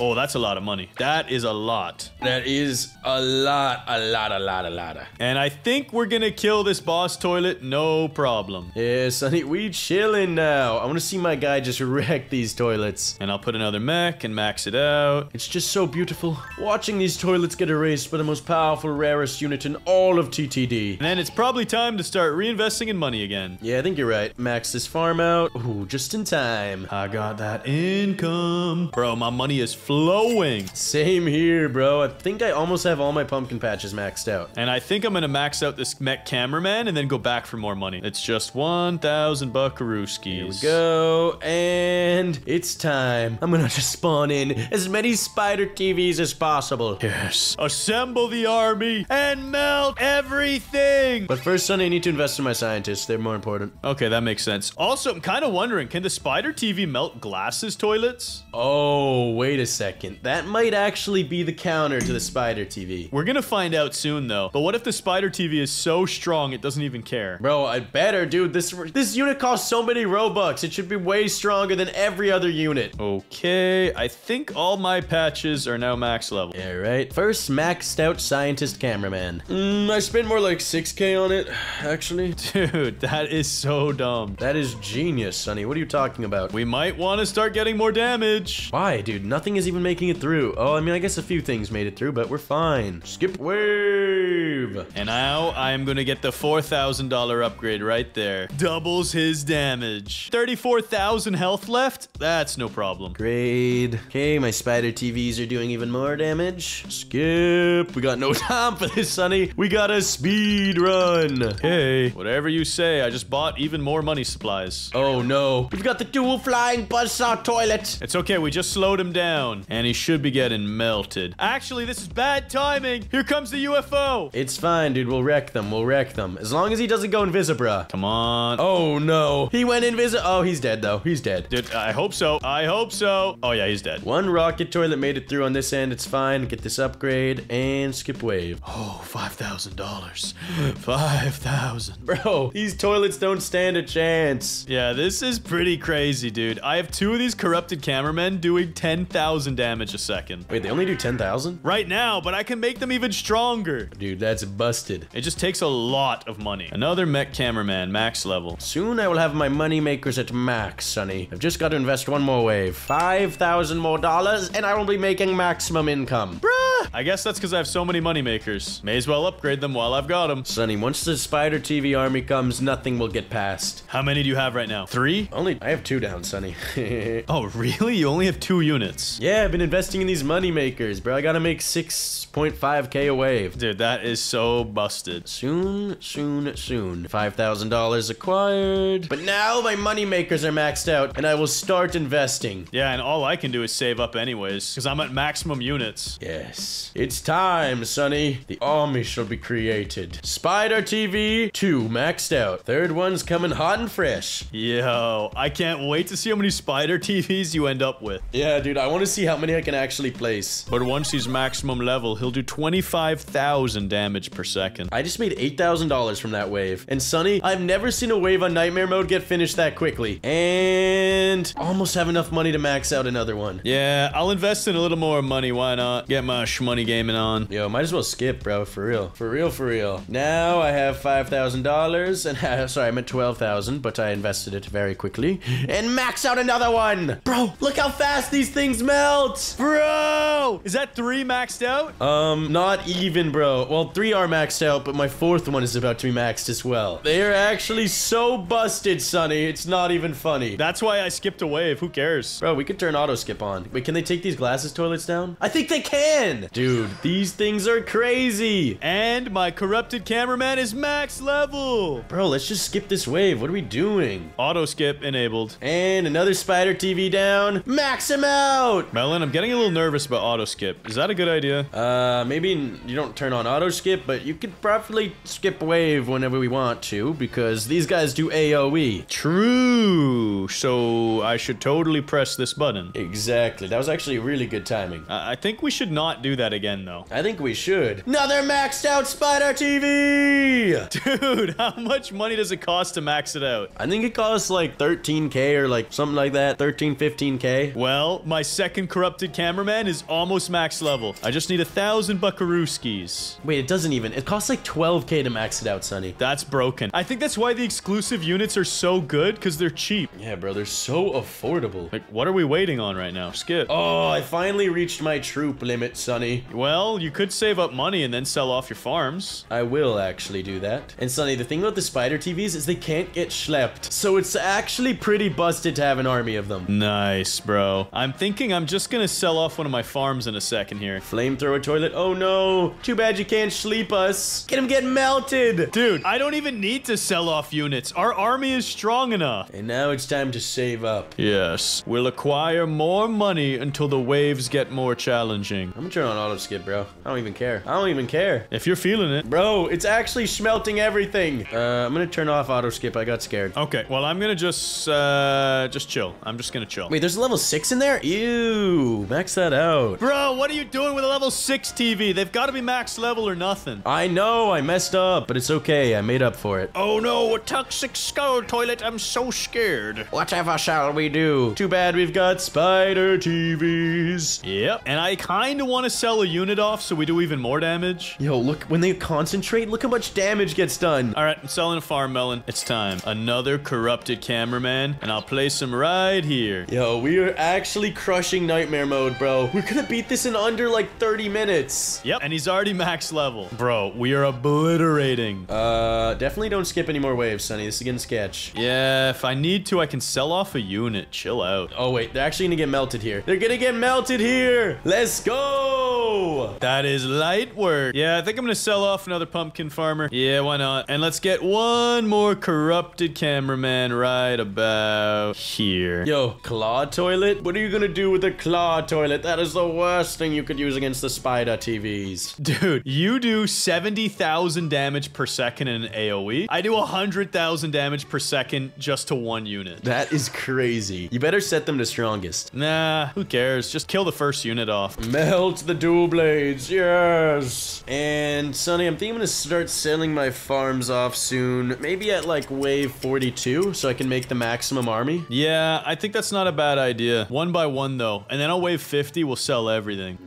Oh, that's a lot of money. That is a lot. That is a lot, a lot, a lot, a lot. And I think we're gonna kill this boss toilet, no problem. Yeah, Sunny, we chilling now. I want to see my guy just wreck these toilets. And I'll put another mech and max it out. It's just so beautiful. Watching these toilets get erased by the most powerful, rarest unit in all of TTD. And then it's probably time to start reinvesting in money again. Yeah, I think you're right. Max this farm out. Ooh, just in time. I got that income. Bro, bro. My money is flowing. Same here, bro. I think I almost have all my pumpkin patches maxed out. And I think I'm gonna max out this mech cameraman and then go back for more money. It's just 1,000 buckarooskies. Here we go, and it's time. I'm gonna just spawn in as many spider TVs as possible. Yes. Assemble the army and melt everything. But first, Sunny, I need to invest in my scientists. They're more important. Okay, that makes sense. Also, I'm kind of wondering, can the spider TV melt glasses toilets? Oh, wait a second. That might actually be the counter to the spider TV. We're gonna find out soon though. But what if the spider TV is so strong it doesn't even care? Bro, I better, dude. This this unit costs so many Robux. It should be way stronger than every other unit. Okay, I think all my patches are now max level. Yeah, right. First, maxed out scientist cameraman. Mm, I spent more like 6k on it, actually. Dude, that is so dumb. That is genius, Sunny. What are you talking about? We might want to start getting more damage. Why, dude? Nothing is even making it through. Oh, I mean, I guess a few things made it through, but we're fine. Skip wave. And now I'm gonna get the $4,000 upgrade right there. Doubles his damage. 34,000 health left? That's no problem. Grade. Okay, my spider TVs are doing even more damage. Skip. We got no time for this, Sunny. We got a speed run. Hey, whatever you say, I just bought even more money supplies. Oh no. We've got the dual flying buzzsaw toilet. It's okay, we just slowed him down. And he should be getting melted. Actually, this is bad timing. Here comes the UFO. It's fine, dude. We'll wreck them. We'll wreck them. As long as he doesn't go invisibra. Come on. Oh no. He went invisible. Oh, he's dead though. He's dead. Dude, I hope so. I hope so. Oh yeah, he's dead. One rocket toilet made it through on this end. It's fine. Get this upgrade and skip wave. Oh, $5,000. 5,000. Bro, these toilets don't stand a chance. Yeah, this is pretty crazy, dude. I have two of these corrupted cameramen doing 10,000 damage a second. Wait, they only do 10,000? Right now, but I can make them even stronger. Dude, that's busted. It just takes a lot of money. Another mech cameraman, max level. Soon I will have my money makers at max, Sunny. I've just got to invest one more wave. 5,000 more dollars and I will be making maximum income. Bruh! I guess that's because I have so many money makers. May as well upgrade them while I've got them. Sunny, once the Spider TV army comes, nothing will get past. How many do you have right now? Three? Only, I have two down, Sunny. Oh, really? You only have two units. yeah, I've been investing in these money makers, bro. I gotta make 6.5k a wave. Dude, that is so busted. Soon, soon, soon. $5,000 acquired. But now my money makers are maxed out and I will start investing. Yeah, and all I can do is save up anyways, because I'm at maximum units. Yes. It's time, Sunny. The army shall be created. Spider TV, 2 maxed out. Third one's coming hot and fresh. Yo, I can't wait to see how many spider TVs you end up with. Yeah, dude, I want to see how many I can actually place. But once he's maximum level, he'll do 25,000 damage per second. I just made $8,000 from that wave. And Sunny, I've never seen a wave on Nightmare Mode get finished that quickly. And almost have enough money to max out another one. Yeah, I'll invest in a little more money. Why not? Get my shmoney gaming on. Yo, might as well skip, bro. For real. For real, for real. Now I have $5,000 and uh, sorry, I'm at 12,000, but I invested it very quickly. And max out another one. Bro, look how fast these things melt. Bro! Is that three maxed out? Um, not even, bro. Well, three are maxed out, but my fourth one is about to be maxed as well. They are actually so busted, Sunny. It's not even funny. That's why I skipped a wave. Who cares? Bro, we could turn auto skip on. Wait, can they take these glasses toilets down? I think they can. Dude, these things are crazy. And my corrupted cameraman is max level. Bro, let's just skip this wave. What are we doing? Auto skip enabled. And another spider TV down. Max him out. Melon, I'm getting a little nervous about auto skip. Is that a good idea? Uh, maybe you don't turn on auto skip, but you could probably skip wave whenever we want to because these guys do. AoE. True. So I should totally press this button. Exactly. That was actually really good timing. I I think we should not do that again, though. I think we should. Another maxed out spider TV. Dude, how much money does it cost to max it out? I think it costs like 13k or like something like that. 13, 15k. Well, my second corrupted cameraman is almost max level. I just need a thousand buckarooskies. Wait, it doesn't even. It costs like 12k to max it out, Sunny. That's broken. I think that's why the exclusive units are so good, because they're cheap. Yeah, bro, they're so affordable. Like, what are we waiting on right now? Skip. Oh, I finally reached my troop limit, Sunny. Well, you could save up money and then sell off your farms. I will actually do that. And Sunny, the thing about the spider TVs is they can't get schlepped. So it's actually pretty busted to have an army of them. Nice, bro. I'm thinking I'm just gonna sell off one of my farms in a second here. Flamethrower toilet. Oh no. Too bad you can't sleep us. Get him get melted. Dude, I don't even need to sell off units. Our army is strong enough. And now it's time to save up. Yes, we'll acquire more money until the waves get more challenging. I'm gonna turn on auto skip, bro. I don't even care. I don't even care. If you're feeling it. Bro, it's actually smelting everything. Uh, I'm gonna turn off auto skip. I got scared. Okay, well, I'm gonna just, uh, just chill. I'm just gonna chill. Wait, there's a level 6 in there? Ew. Max that out. Bro, what are you doing with a level 6 TV? They've got to be max level or nothing. I know, I messed up, but it's okay. I made up for it. Oh no, a toxic skull toilet. I'm so scared. Whatever shall we do? Too bad we've got spider TVs. Yep. And I kind of want to sell a unit off so we do even more damage. Yo, look, when they concentrate, look how much damage gets done. All right, I'm selling a farm melon. It's time. Another corrupted cameraman, and I'll place him right here. Yo, we are actually crushing nightmare mode, bro. We're gonna beat this in under like 30 minutes. Yep, and he's already max level. Bro, we are obliterating. Uh, definitely don't skip any more waves, Sunny. This is getting sketch. Yeah, if I need to, I can sell off a unit. Chill out. Oh, wait, they're actually gonna get melted here. They're gonna get melted here. Let's go. That is light work. Yeah, I think I'm gonna sell off another pumpkin farmer. Yeah, why not? And let's get one more corrupted cameraman right about here. Yo, claw toilet? What are you gonna do with a claw toilet? That is the worst thing you could use against the spider TVs. Dude, you do 70,000 damage per second in an AoE. I do 100,000 damage per second just to one unit. That is crazy. You better set them to strongest. Nah, who cares? Just kill the first unit off. Melt the dual blades, yes. And Sunny, I'm thinking I'm gonna start selling my farms off soon. Maybe at like wave 42, so I can make the maximum army. Yeah, I think that's not a bad idea. One by one, though. And then on wave 50, we'll sell everything.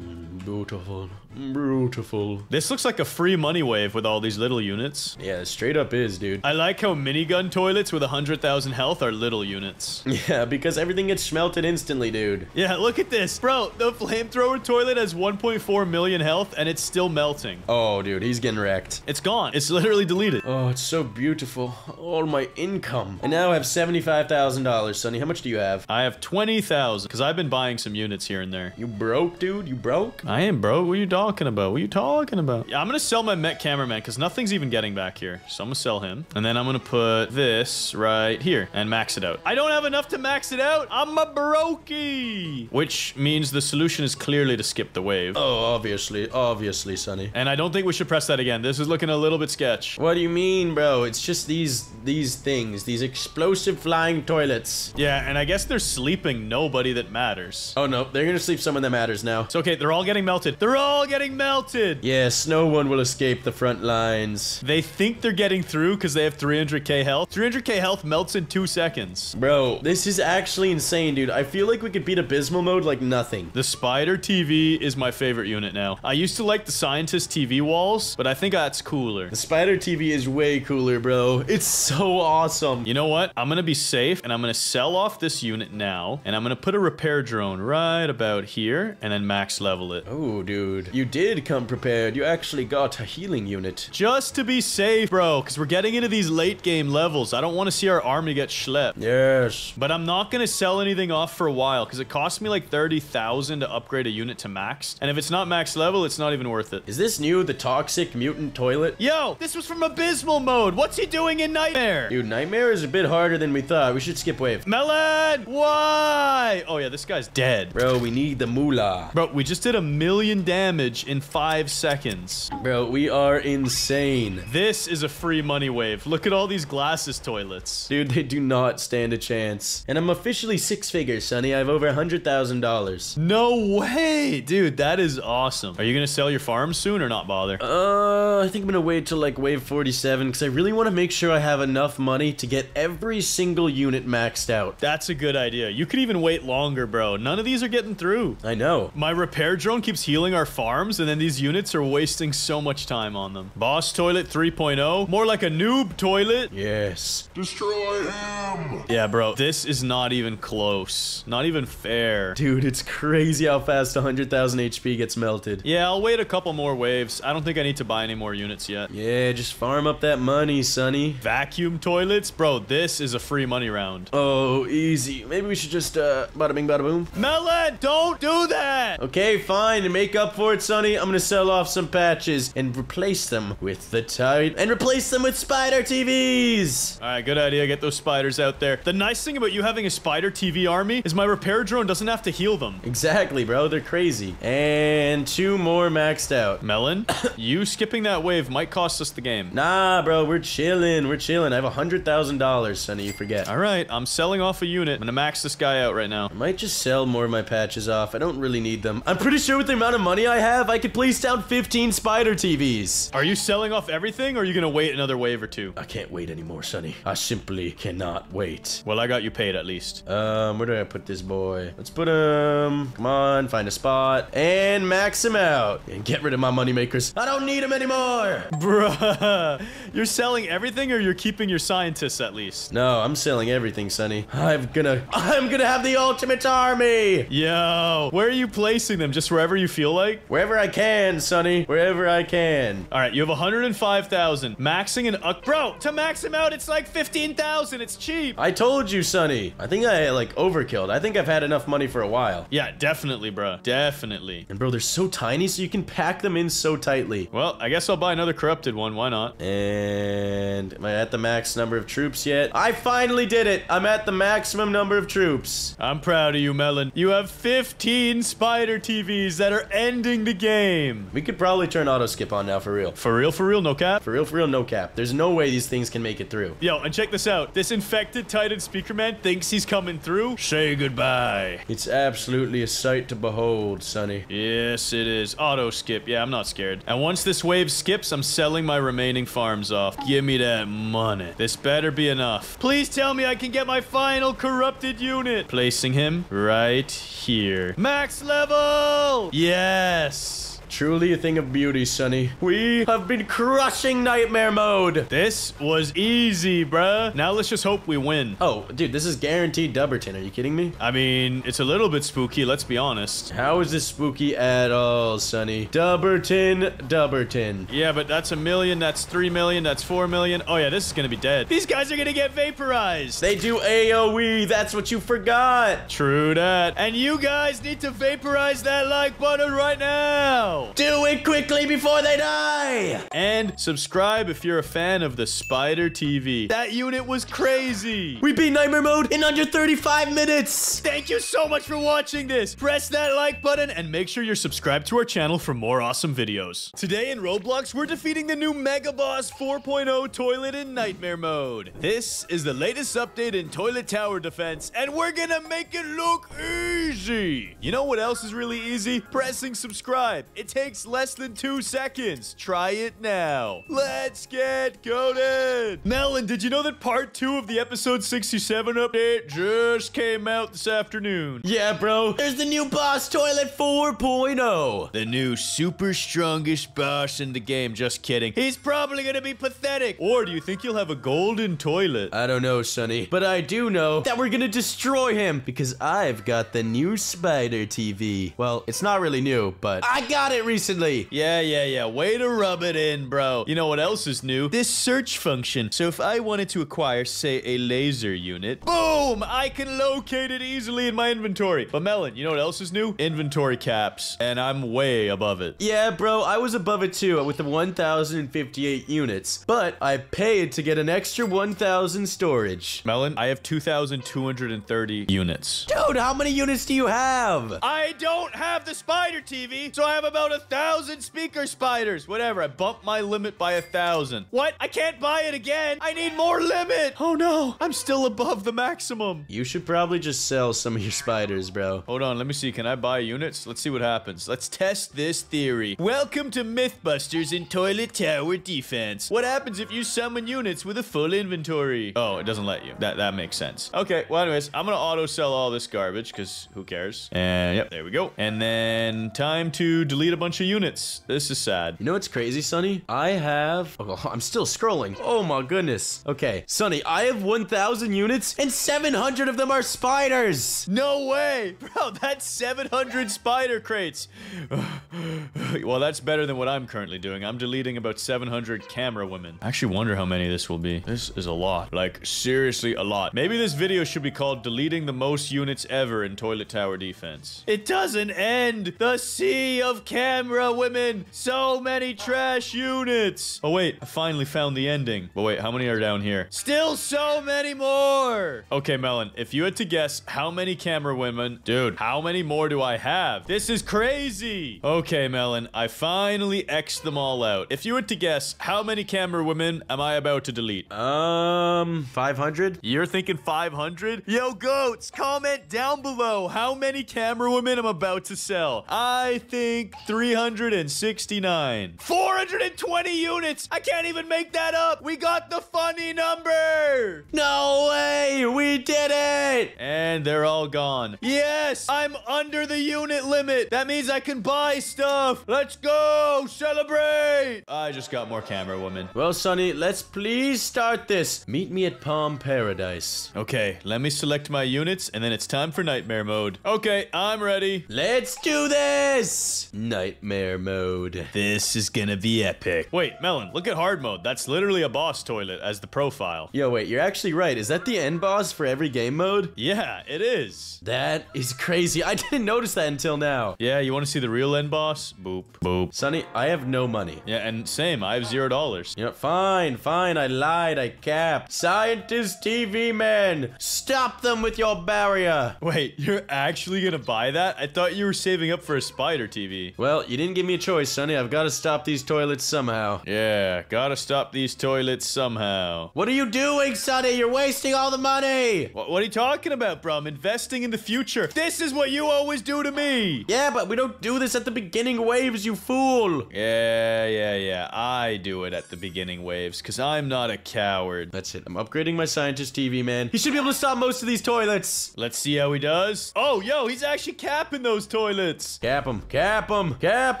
Beautiful. Beautiful. This looks like a free money wave with all these little units. Yeah, it straight up is, dude. I like how minigun toilets with 100,000 health are little units. Yeah, because everything gets smelted instantly, dude. Yeah, look at this. Bro, the flamethrower toilet has 1.4 million health and it's still melting. Oh, dude, he's getting wrecked. It's gone. It's literally deleted. Oh, it's so beautiful. All my income. And now I have $75,000, Sunny. How much do you have? I have 20,000 because I've been buying some units here and there. You broke, dude? You broke? I am, broke. What are you talking about? What are you talking about? Yeah, I'm going to sell my Mech Cameraman because nothing's even getting back here. So I'm going to sell him. And then I'm going to put this right here and max it out. I don't have enough to max it out. I'm a brokey. Which means the solution is clearly to skip the wave. Oh, obviously. Obviously, Sunny. And I don't think we should press that again. This is looking a little bit sketch. What do you mean, bro? It's just these these things, these explosive flying toilets. Yeah, and I guess they're sleeping nobody that matters. Oh no, they're gonna sleep someone that matters now. It's okay, they're all getting melted. They're all getting melted! Yes, no one will escape the front lines. They think they're getting through because they have 300k health. 300k health melts in two seconds. Bro, this is actually insane, dude. I feel like we could beat Abysmal mode like nothing. The Spider TV is my favorite unit now. I used to like the Scientist TV walls, but I think that's cooler. The Spider TV is way cooler, bro. It's so awesome. You know what? I'm gonna be safe and I'm gonna sell off this unit now and I'm gonna put a repair drone right about here and then max level it. Oh, dude. You did come prepared. You actually got a healing unit. Just to be safe, bro, because we're getting into these late game levels. I don't want to see our army get schlepped. Yes. But I'm not going to sell anything off for a while because it costs me like 30,000 to upgrade a unit to max. And if it's not max level, it's not even worth it. Is this new, the toxic mutant toilet? Yo, this was from Abysmal mode. What's he doing in Nightmare? Dude, Nightmare is a bit harder than we thought. We should skip wave. Melon, why? Oh yeah, this guy's dead. Bro, we need the moolah. Bro, we just did a million damage in five seconds. Bro, we are insane. This is a free money wave. Look at all these glasses toilets. Dude, they do not stand a chance. And I'm officially six figures, Sunny. I have over a $100,000. No way! Dude, that is awesome. Are you gonna sell your farm soon or not bother? Uh, I think I'm gonna wait till like wave 47 because I really want to make sure I have enough money to get every single unit maxed out. That's a good idea. You could even wait longer, bro. None of these are getting through. I know. My repair drone keeps healing our farm farms, and then these units are wasting so much time on them. Boss Toilet 3.0, more like a noob toilet. Yes. Destroy him! Yeah, bro, this is not even close. Not even fair. Dude, it's crazy how fast 100,000 HP gets melted. Yeah, I'll wait a couple more waves. I don't think I need to buy any more units yet. Yeah, just farm up that money, Sunny. Vacuum toilets? Bro, this is a free money round. Oh, easy. Maybe we should just, uh, bada bing, bada boom. Melon, don't do that! Okay, fine. To make up for it, Sunny, I'm gonna sell off some patches and replace them with the tide and replace them with spider TVs. All right, good idea. Get those spiders out there. The nice thing about you having a spider TV army is my repair drone doesn't have to heal them. Exactly, bro. They're crazy. And two more maxed out. Melon, you skipping that wave might cost us the game. Nah, bro. We're chilling. We're chilling. I have a hundred thousand dollars, Sunny. You forget. All right, I'm selling off a unit. I'm gonna max this guy out right now. I might just sell more of my patches off. I don't really need them. I'm pretty sure with the amount of money I have, I could place down 15 spider TVs. Are you selling off everything, or are you gonna wait another wave or two? I can't wait anymore, Sunny. I simply cannot wait. Well, I got you paid at least. Um, where do I put this boy? Let's put him. Come on, find a spot and max him out and get rid of my moneymakers. I don't need him anymore. Bruh, you're selling everything, or you're keeping your scientists at least? No, I'm selling everything, Sunny. I'm gonna, I'm gonna have the ultimate army. Yo, where are you placing them? Just wherever you feel like? Wherever I can, Sunny. Wherever I can. All right, you have 105,000. Maxing an uh, bro to max him out, it's like 15,000. It's cheap. I told you, Sunny. I think I like overkilled. I think I've had enough money for a while. Yeah, definitely, bro. Definitely. And bro, they're so tiny, so you can pack them in so tightly. Well, I guess I'll buy another corrupted one. Why not? And am I at the max number of troops yet? I finally did it. I'm at the maximum number of troops. I'm proud of you, Melon. You have 15 spider TVs that are ending the game. We could probably turn auto skip on now for real. For real, for real, no cap. For real, for real, no cap. There's no way these things can make it through. Yo, and check this out. This infected Titan speaker man thinks he's coming through. Say goodbye. It's absolutely a sight to behold, Sunny. Yes, it is. Auto skip. Yeah, I'm not scared. And once this wave skips, I'm selling my remaining farms off. Give me that money. This better be enough. Please tell me I can get my final corrupted unit. Placing him right here. Max level! Yes! Peace. Truly a thing of beauty, Sunny. We have been crushing Nightmare Mode. This was easy, bruh. Now let's just hope we win. Oh, dude, this is guaranteed Dubberton. Are you kidding me? I mean, it's a little bit spooky, let's be honest. How is this spooky at all, Sunny? Dubberton, Dubberton. Yeah, but that's a million, that's three million, that's four million. Oh yeah, this is gonna be dead. These guys are gonna get vaporized. They do AoE. That's what you forgot. True that. And you guys need to vaporize that like button right now. Do it quickly before they die. And subscribe if you're a fan of the Spider TV. That unit was crazy. We beat Nightmare Mode in under 35 minutes. Thank you so much for watching this. Press that like button and make sure you're subscribed to our channel for more awesome videos. Today in Roblox, we're defeating the new Mega Boss 4.0 Toilet in Nightmare Mode. This is the latest update in Toilet Tower Defense, and we're gonna make it look easy. You know what else is really easy? Pressing subscribe. It takes less than two seconds. Try it now. Let's get going. Melon, did you know that part two of the episode 67 update just came out this afternoon? Yeah, bro. There's the new boss toilet 4.0. The new super strongest boss in the game. Just kidding. He's probably gonna be pathetic. Or do you think you'll have a golden toilet? I don't know, Sunny, but I do know that we're gonna destroy him because I've got the new Spider TV. Well, it's not really new, but I got it recently. Yeah, yeah, yeah. Way to rub it in, bro. You know what else is new? This search function. So if I wanted to acquire, say, a laser unit, boom, I can locate it easily in my inventory. But Melon, you know what else is new? Inventory caps. And I'm way above it. Yeah, bro, I was above it too with the 1,058 units, but I paid to get an extra 1,000 storage. Melon, I have 2,230 units. Dude, how many units do you have? I don't have the spider TV, so I have about a thousand speaker spiders. Whatever, I bumped my limit by a thousand. What? I can't buy it again. I need more limit. Oh no, I'm still above the maximum. You should probably just sell some of your spiders, bro. Hold on, let me see. Can I buy units? Let's see what happens. Let's test this theory. Welcome to Mythbusters in Toilet Tower Defense. What happens if you summon units with a full inventory? Oh, it doesn't let you. That that makes sense. Okay, well anyways, I'm gonna auto sell all this garbage because Who cares? And yep, there we go. And then time to delete a bunch of units. This is sad. You know what's crazy, Sunny? I have. Oh, I'm still scrolling. Oh my goodness. Okay, Sunny, I have 1,000 units and 700 of them are spiders. No way! Bro, that's 700 spider crates. well, that's better than what I'm currently doing. I'm deleting about 700 camera women. I actually wonder how many this will be. This is a lot. Like, seriously, a lot. Maybe this video should be called Deleting the Most Units Ever in Toilet Tower Defense. It doesn't end! The sea of camera women! So many trash units! Oh, wait. I finally found the ending. But wait, how many are down here? Still so many more! Okay, Melon, if you had to guess how many camera women... Dude, how many more do I have? This is crazy! Okay, Melon, I finally X'd them all out. If you were to guess, how many camera women am I about to delete? Um, 500? You're thinking 500? Yo, goats, comment down below how many camera women I'm about to sell. I think 369. 420 units! I can't even make that up! We got the funny number! No way! We did it! And they're all gone. Yes! I'm under the unit limit! That means I can buy stuff! Let's go! Celebrate! I just got more camera woman. Well, Sunny, let's please start this. Meet me at Palm Paradise. Okay, let me select my units, and then it's time for nightmare mode. Okay, I'm ready. Let's do this! Nightmare mode. This is gonna be epic. Wait, Melon, look at hard mode. That's literally a boss toilet as the profile. Yo, wait, you're actually right. Is that the end boss for every game mode? Yeah, it is. That is crazy. I didn't notice that until now. Yeah, you want to see the real end boss? Boop, boop. Sunny, I have no money. Yeah, and same, I have zero dollars. You know, fine, fine, I lied, I capped. Scientist TV man, stop them with your barrier. Wait, you're actually gonna buy that? I thought you were saving up for a spider TV. Well, you didn't give me a choice, Sunny. I've got to stop these toilets somehow. Yeah, gotta stop these toilets somehow. What are you doing, Sonny? You're wasting all the money. What, what are you talking about, bro? I'm investing in the future. This is what you always do to me. Yeah, but we don't do this at the beginning waves, you fool. Yeah, yeah, yeah. I do it at the beginning waves, because I'm not a coward. That's it. I'm upgrading my scientist TV, man. He should be able to stop most of these toilets. Let's see how he does. Oh, yo, he's actually capping those toilets. Cap him. Cap him. Cap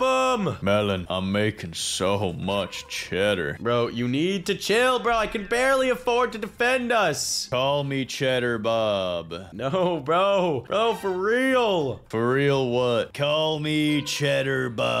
him. Melon, I'm making so much cheddar. Bro, you need to chill, bro. I can barely afford to defend us. Call me Cheddar Bob. No, bro. Bro, for real. For real, what? Call me Cheddar Bob.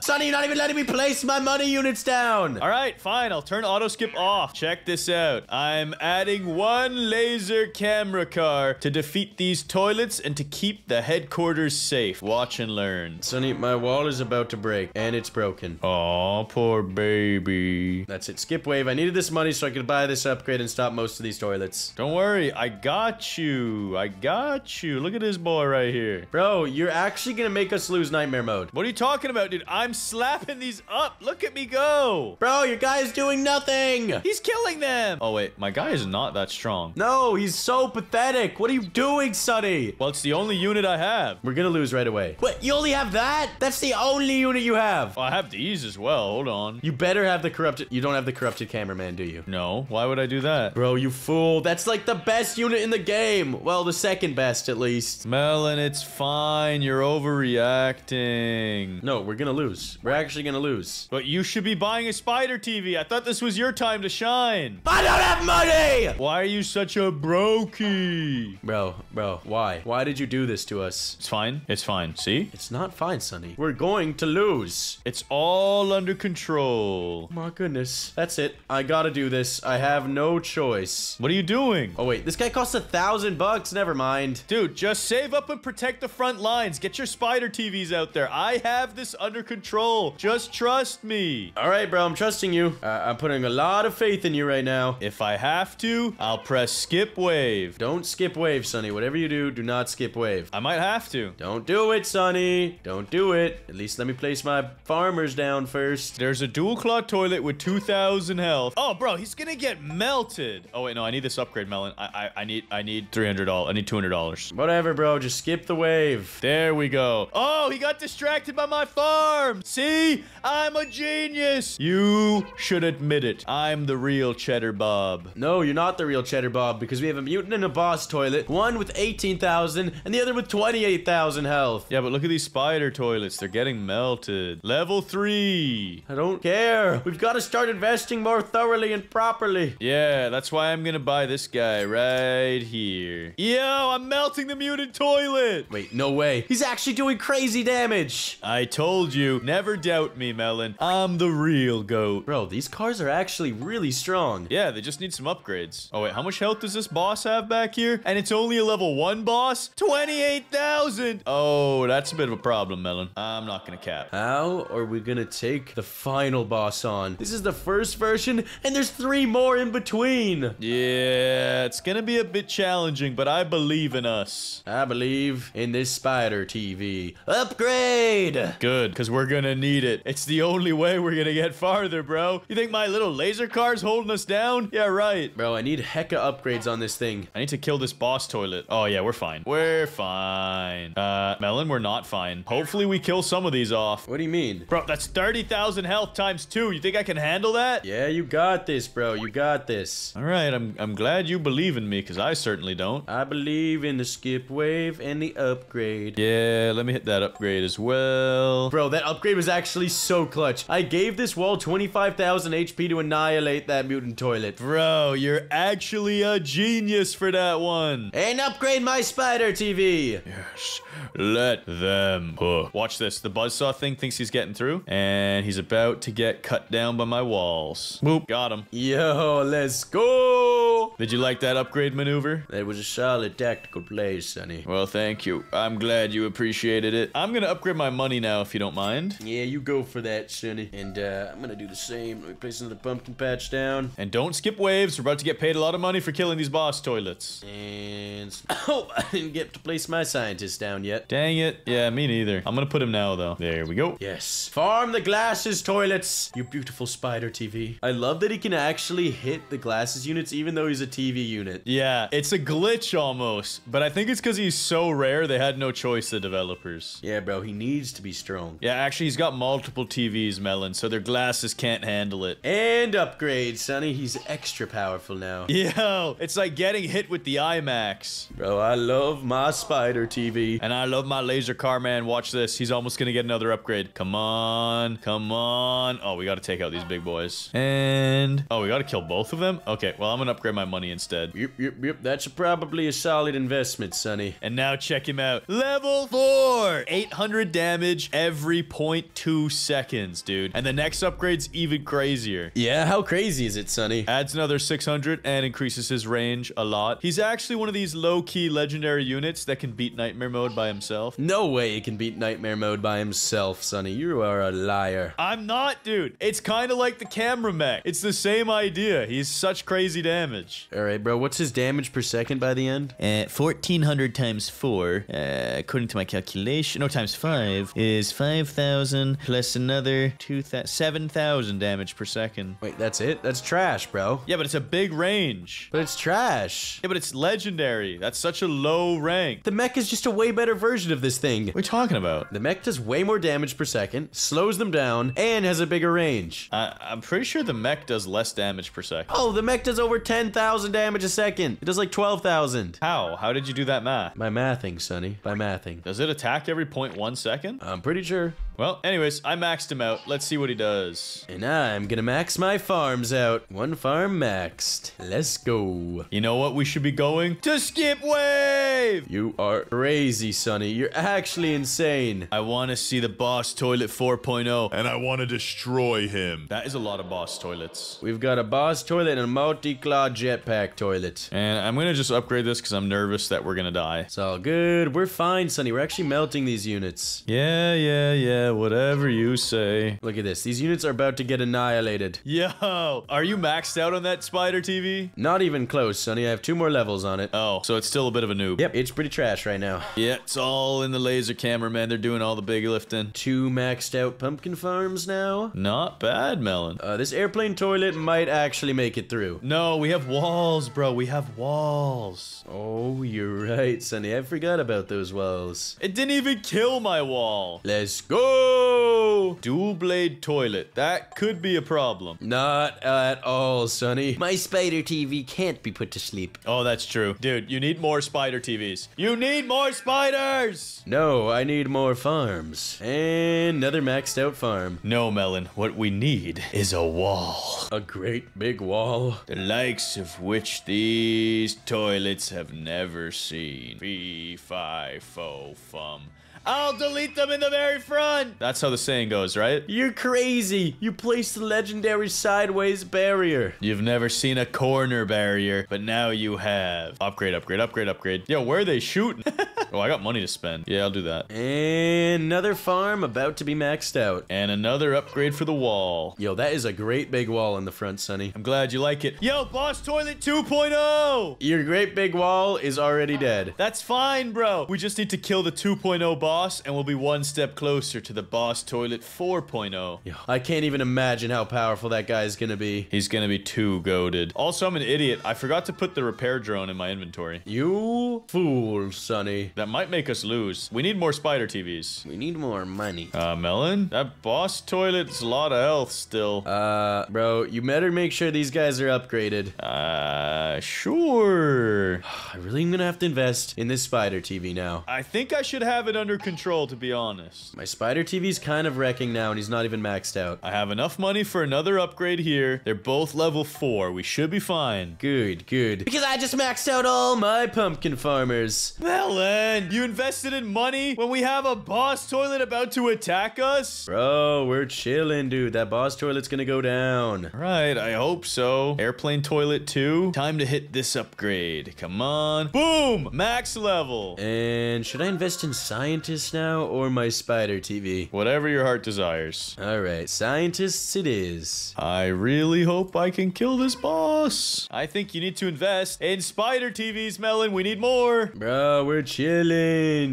Sunny, you're not even letting me place my money units down. All right, fine. I'll turn auto skip off. Check this out. I'm adding one laser camera car to defeat these toilets and to keep the headquarters safe. Watch and learn. Sonny, my wall is about to break, and it's broken. Aw, poor baby. That's it. Skip wave. I needed this money so I could buy this upgrade and stop most of these toilets. Don't worry, I got you. I got you. Look at this boy right here. Bro, you're actually gonna make us lose nightmare mode. What are you talking about, dude? I'm slapping these up. Look at me go. Bro, your guy's doing nothing. He's killing them. Oh, wait. My guy is not that strong. No, he's so pathetic. What are you doing, Sunny? Well, it's the only unit I have. We're gonna lose right away. What? You only have that? That's the only unit you have. I have these as well. Hold on. You better have the corrupted. You don't have the corrupted cameraman, do you? No. Why would I do that? Bro, you fool. That's like the best unit in the game. Well, the second best, at least. Melon, it's fine. You're overreacting. No, we're gonna lose. We're actually gonna lose. But you should be buying a spider TV. I thought this was your time to shine. I don't have money! Why are you such a brokey? Bro, bro, why? Why did you do this to us? It's fine. It's fine. See? It's not fine, Sunny. We're going to lose. It's all under control. My goodness. That's it. I gotta do this. I have no choice. What are you doing? Oh, wait. This guy costs a thousand bucks. Never mind. Dude, just save up and protect the front lines. Get your spider TVs out there. I have this under control. Just trust me. All right, bro. I'm trusting you. Uh, I'm putting a lot of faith in you right now. If I have to, I'll press skip wave. Don't skip wave, Sunny. Whatever you do, do not skip wave. I might have to. Don't do it, Sunny. Don't do it. At least let me place my farmers down first. There's a dual claw toilet with 2,000 health. Oh, bro, he's gonna get melted. Oh, wait, no, I need this upgrade, Melon. I, I, I need, I need need $300. I need $200. Whatever, bro. Just skip the wave. There we go. Oh, he got distracted by my farm. See? I'm a genius. You should admit it. I'm the real Cheddar Bob. No, you're not the real Cheddar Bob because we have a mutant and a boss toilet. One with 18,000 and the other with 28,000 health. Yeah, but look at these spider toilets. They're getting melted. Level 3. I don't care. We've got to start investing more thoroughly and properly. Yeah, that's why I'm gonna buy this guy right here. Yo, I'm melting the mutant toilet. Wait, no way. He's actually doing crazy damage. I told you, never doubt me, Melon. I'm the real goat. Bro, these cars are actually really strong. Yeah, they just need some upgrades. Oh, wait, how much health does this boss have back here? And it's only a level 1 boss? 28,000! Oh, that's a bit of a problem, Melon. I'm not gonna cap. How are we gonna take the final boss on? This is the first version, and there's three more in between. Yeah, it's gonna be a bit challenging, but I believe in us. I believe in this spider TV. Upgrade! Good, because we're gonna need it. It's the only way we're gonna get farther, bro. You think my little laser car's holding us down? Yeah, right. Bro, I need hecka upgrades on this thing. I need to kill this boss toilet. Oh, yeah, we're fine. We're fine. Uh, Melon, we're not fine. Hopefully we kill some of these off. What do you mean? Bro, that's 30,000 health times two. You think I can handle that? Yeah, you got this, bro. You got this. All right, I'm, I'm glad you believe in me, because I certainly don't. I believe in the skip wave and the upgrade. Yeah, let me hit that upgrade as well. Bro, that upgrade was actually so clutch. I gave this wall 25,000 HP to annihilate that mutant toilet. Bro, you're actually a genius for that one. And upgrade my spider TV. Yes, let them hook. Watch this. The buzzsaw thing thinks he's getting through, and he's about to get cut down by my walls. Boop, got him. Yo, let's go. Did you like that upgrade maneuver? That was a solid tactical play, Sunny. Well, thank you. I'm glad you appreciated it. I'm gonna upgrade my money now, if you don't mind. Yeah, you go for that, Sunny. And uh, I'm gonna do the same. Let me place another pumpkin patch down. And don't skip waves. We're about to get paid a lot of money for killing these boss toilets. And oh, I didn't get to place my scientist down yet. Dang it. Yeah, me neither. I'm gonna put him now, though. There we go. Yes. Farm the glasses toilets, you beautiful spider TV. I love that he can actually hit the glasses units even though he's a TV unit. Yeah, it's a glitch almost, but I think it's because he's so rare they had no choice, the developers. Yeah, bro, he needs to be strong. Yeah, actually, he's got multiple TVs, Melon, so their glasses can't handle it. And upgrade, Sunny. He's extra powerful now. Yo, it's like getting hit with the IMAX. Bro, I love my spider TV. And I love my laser car, man. Watch this. He's almost gonna get another upgrade. Come on. Come on. Oh, we gotta take out these big boys. And... Oh, we gotta kill both of them? Okay, well, I'm gonna upgrade my money instead. Yep, yep, yep. That's probably a solid investment, Sunny. And now check him out. Level 4! 800 damage every 0.2 seconds, dude. And the next upgrade's even crazier. Yeah, how crazy is it, Sunny? Adds another 600 and increases his range a lot. He's actually one of these low-key legendary units that can beat Nightmare Mode by himself. No way he can beat Nightmare Mode by himself, Sunny. You are a liar. I'm not, dude. It's kind of like the camera mech. It's the same idea. He's such crazy damage. All right, bro. What's his damage per second by the end? Uh, 1400 times 4, uh, according to my calculation, no, times 5, is 5000 plus another 2000, 7000 damage per second. Wait, that's it? That's trash, bro. Yeah, but it's a big range. But it's trash. Yeah, but it's legendary. That's such a low rank. The mech is just a way better version of this thing. What are you talking about? The mech does way more damage per second, slows them down, and has a bigger range. I I'm pretty sure the mech does less damage per second. Oh, the mech does over 10,000 damage a second. It does like 12,000. How? How did you do that math? By mathing, Sunny. By mathing. Does it attack every 0.1 second? I'm pretty sure. Well, anyways, I maxed him out. Let's see what he does. And I'm gonna max my farms out. One farm maxed. Let's go. You know what we should be going? To skip wave! You are crazy, Sunny. You're actually insane. I want to see the boss toilet 4.0. And I want to destroy him. That is a lot of boss toilets. We've got a boss toilet and a multi-claw jetpack toilet. And I'm going to just upgrade this because I'm nervous that we're going to die. It's all good. We're fine, Sunny. We're actually melting these units. Yeah, yeah, yeah. Yeah, whatever you say. Look at this. These units are about to get annihilated. Yo, are you maxed out on that spider TV? Not even close, Sunny. I have two more levels on it. Oh, so it's still a bit of a noob. Yep, it's pretty trash right now. Yeah, it's all in the laser camera, man. They're doing all the big lifting. Two maxed out pumpkin farms now. Not bad, Melon. Uh, this airplane toilet might actually make it through. No, we have walls, bro. We have walls. Oh, you're right, Sunny. I forgot about those walls. It didn't even kill my wall. Let's go! Dual blade toilet. That could be a problem. Not at all, Sunny. My spider TV can't be put to sleep. Oh, that's true. Dude, you need more spider TVs. You need more spiders! No, I need more farms. And another maxed out farm. No, Melon. What we need is a wall. A great big wall. The likes of which these toilets have never seen. Fee, fi, fo, fum. I'll delete them in the very front! That's how the saying goes, right? You're crazy! You placed the legendary sideways barrier. You've never seen a corner barrier, but now you have. Upgrade, upgrade, upgrade, upgrade. Yo, where are they shooting? oh, I got money to spend. Yeah, I'll do that. And another farm about to be maxed out. And another upgrade for the wall. Yo, that is a great big wall in the front, Sunny. I'm glad you like it. Yo, Boss Toilet 2.0! Your great big wall is already dead. That's fine, bro. We just need to kill the 2.0 boss, and we'll be one step closer to the Boss Toilet 4.0. Yo, I can't even imagine how powerful that guy is gonna be. He's gonna be too goaded. Also, I'm an idiot. I forgot to put the repair drone in my inventory. You fool, Sunny. That might make us lose. We need more spider TVs. We need more money. Uh, Melon? That boss toilet's a lot of health still. Uh, bro, you better make sure these guys are upgraded. Uh, sure. I really am gonna have to invest in this spider TV now. I think I should have it under control, to be honest. My spider TV's kind of wrecking now and he's not even maxed out. I have enough money for another upgrade here. They're both level 4. We should be fine. Good, good. Because I just maxed out all my pumpkin farmers. Melon, you invested in money when we have a boss toilet about to attack us? Bro, we're chilling, dude. That boss toilet's gonna go down. Right, I hope so. Airplane toilet 2. Time to hit this upgrade. Come on. Boom! Max level. And should I invest in scientists now or my spider TV? Whatever your heart desires. Alright, scientists it is. I really hope I can kill this boss. I think you need to invest in spider TVs, Melon. We need more. Bro, we're chilling.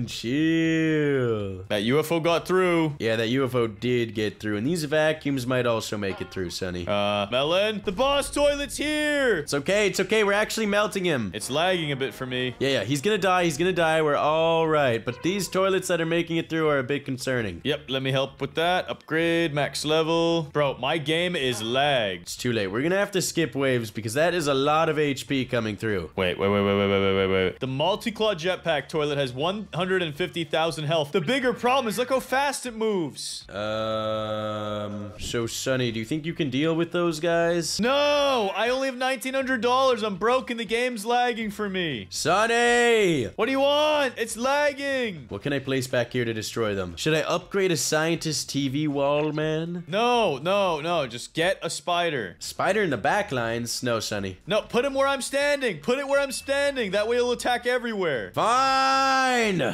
Chill. That UFO got through. Yeah, that UFO did get through, and these vacuums might also make it through, Sunny. Uh, Melon, the boss toilet's here. It's okay, it's okay. We're actually melting him. It's lagging a bit for me. Yeah, yeah, he's gonna die, he's gonna die. We're all right. But these toilets that are making it through are a bit concerning. Yep, let me help with that. Upgrade, max level. Bro, my game is lagged. It's too late. We're gonna have to skip waves because that is a lot of HP coming through. Wait, wait, wait, wait, wait, wait, wait, wait. The multi-claw jetpack toilet has 150,000 health. The bigger problem is look how fast it moves. Um, so Sunny, do you think you can deal with those guys? No, I only have $1,900. I'm broke and the game's lagging for me. Sunny! What do you want? It's lagging. What can I place back here to destroy them? Should I upgrade a scientist TV wall, man? No, no, no. Just get a spider. Spider in the back lines? No, Sunny. No, put him where I'm standing. Put it where I'm standing. That way he'll attack everywhere. Fine!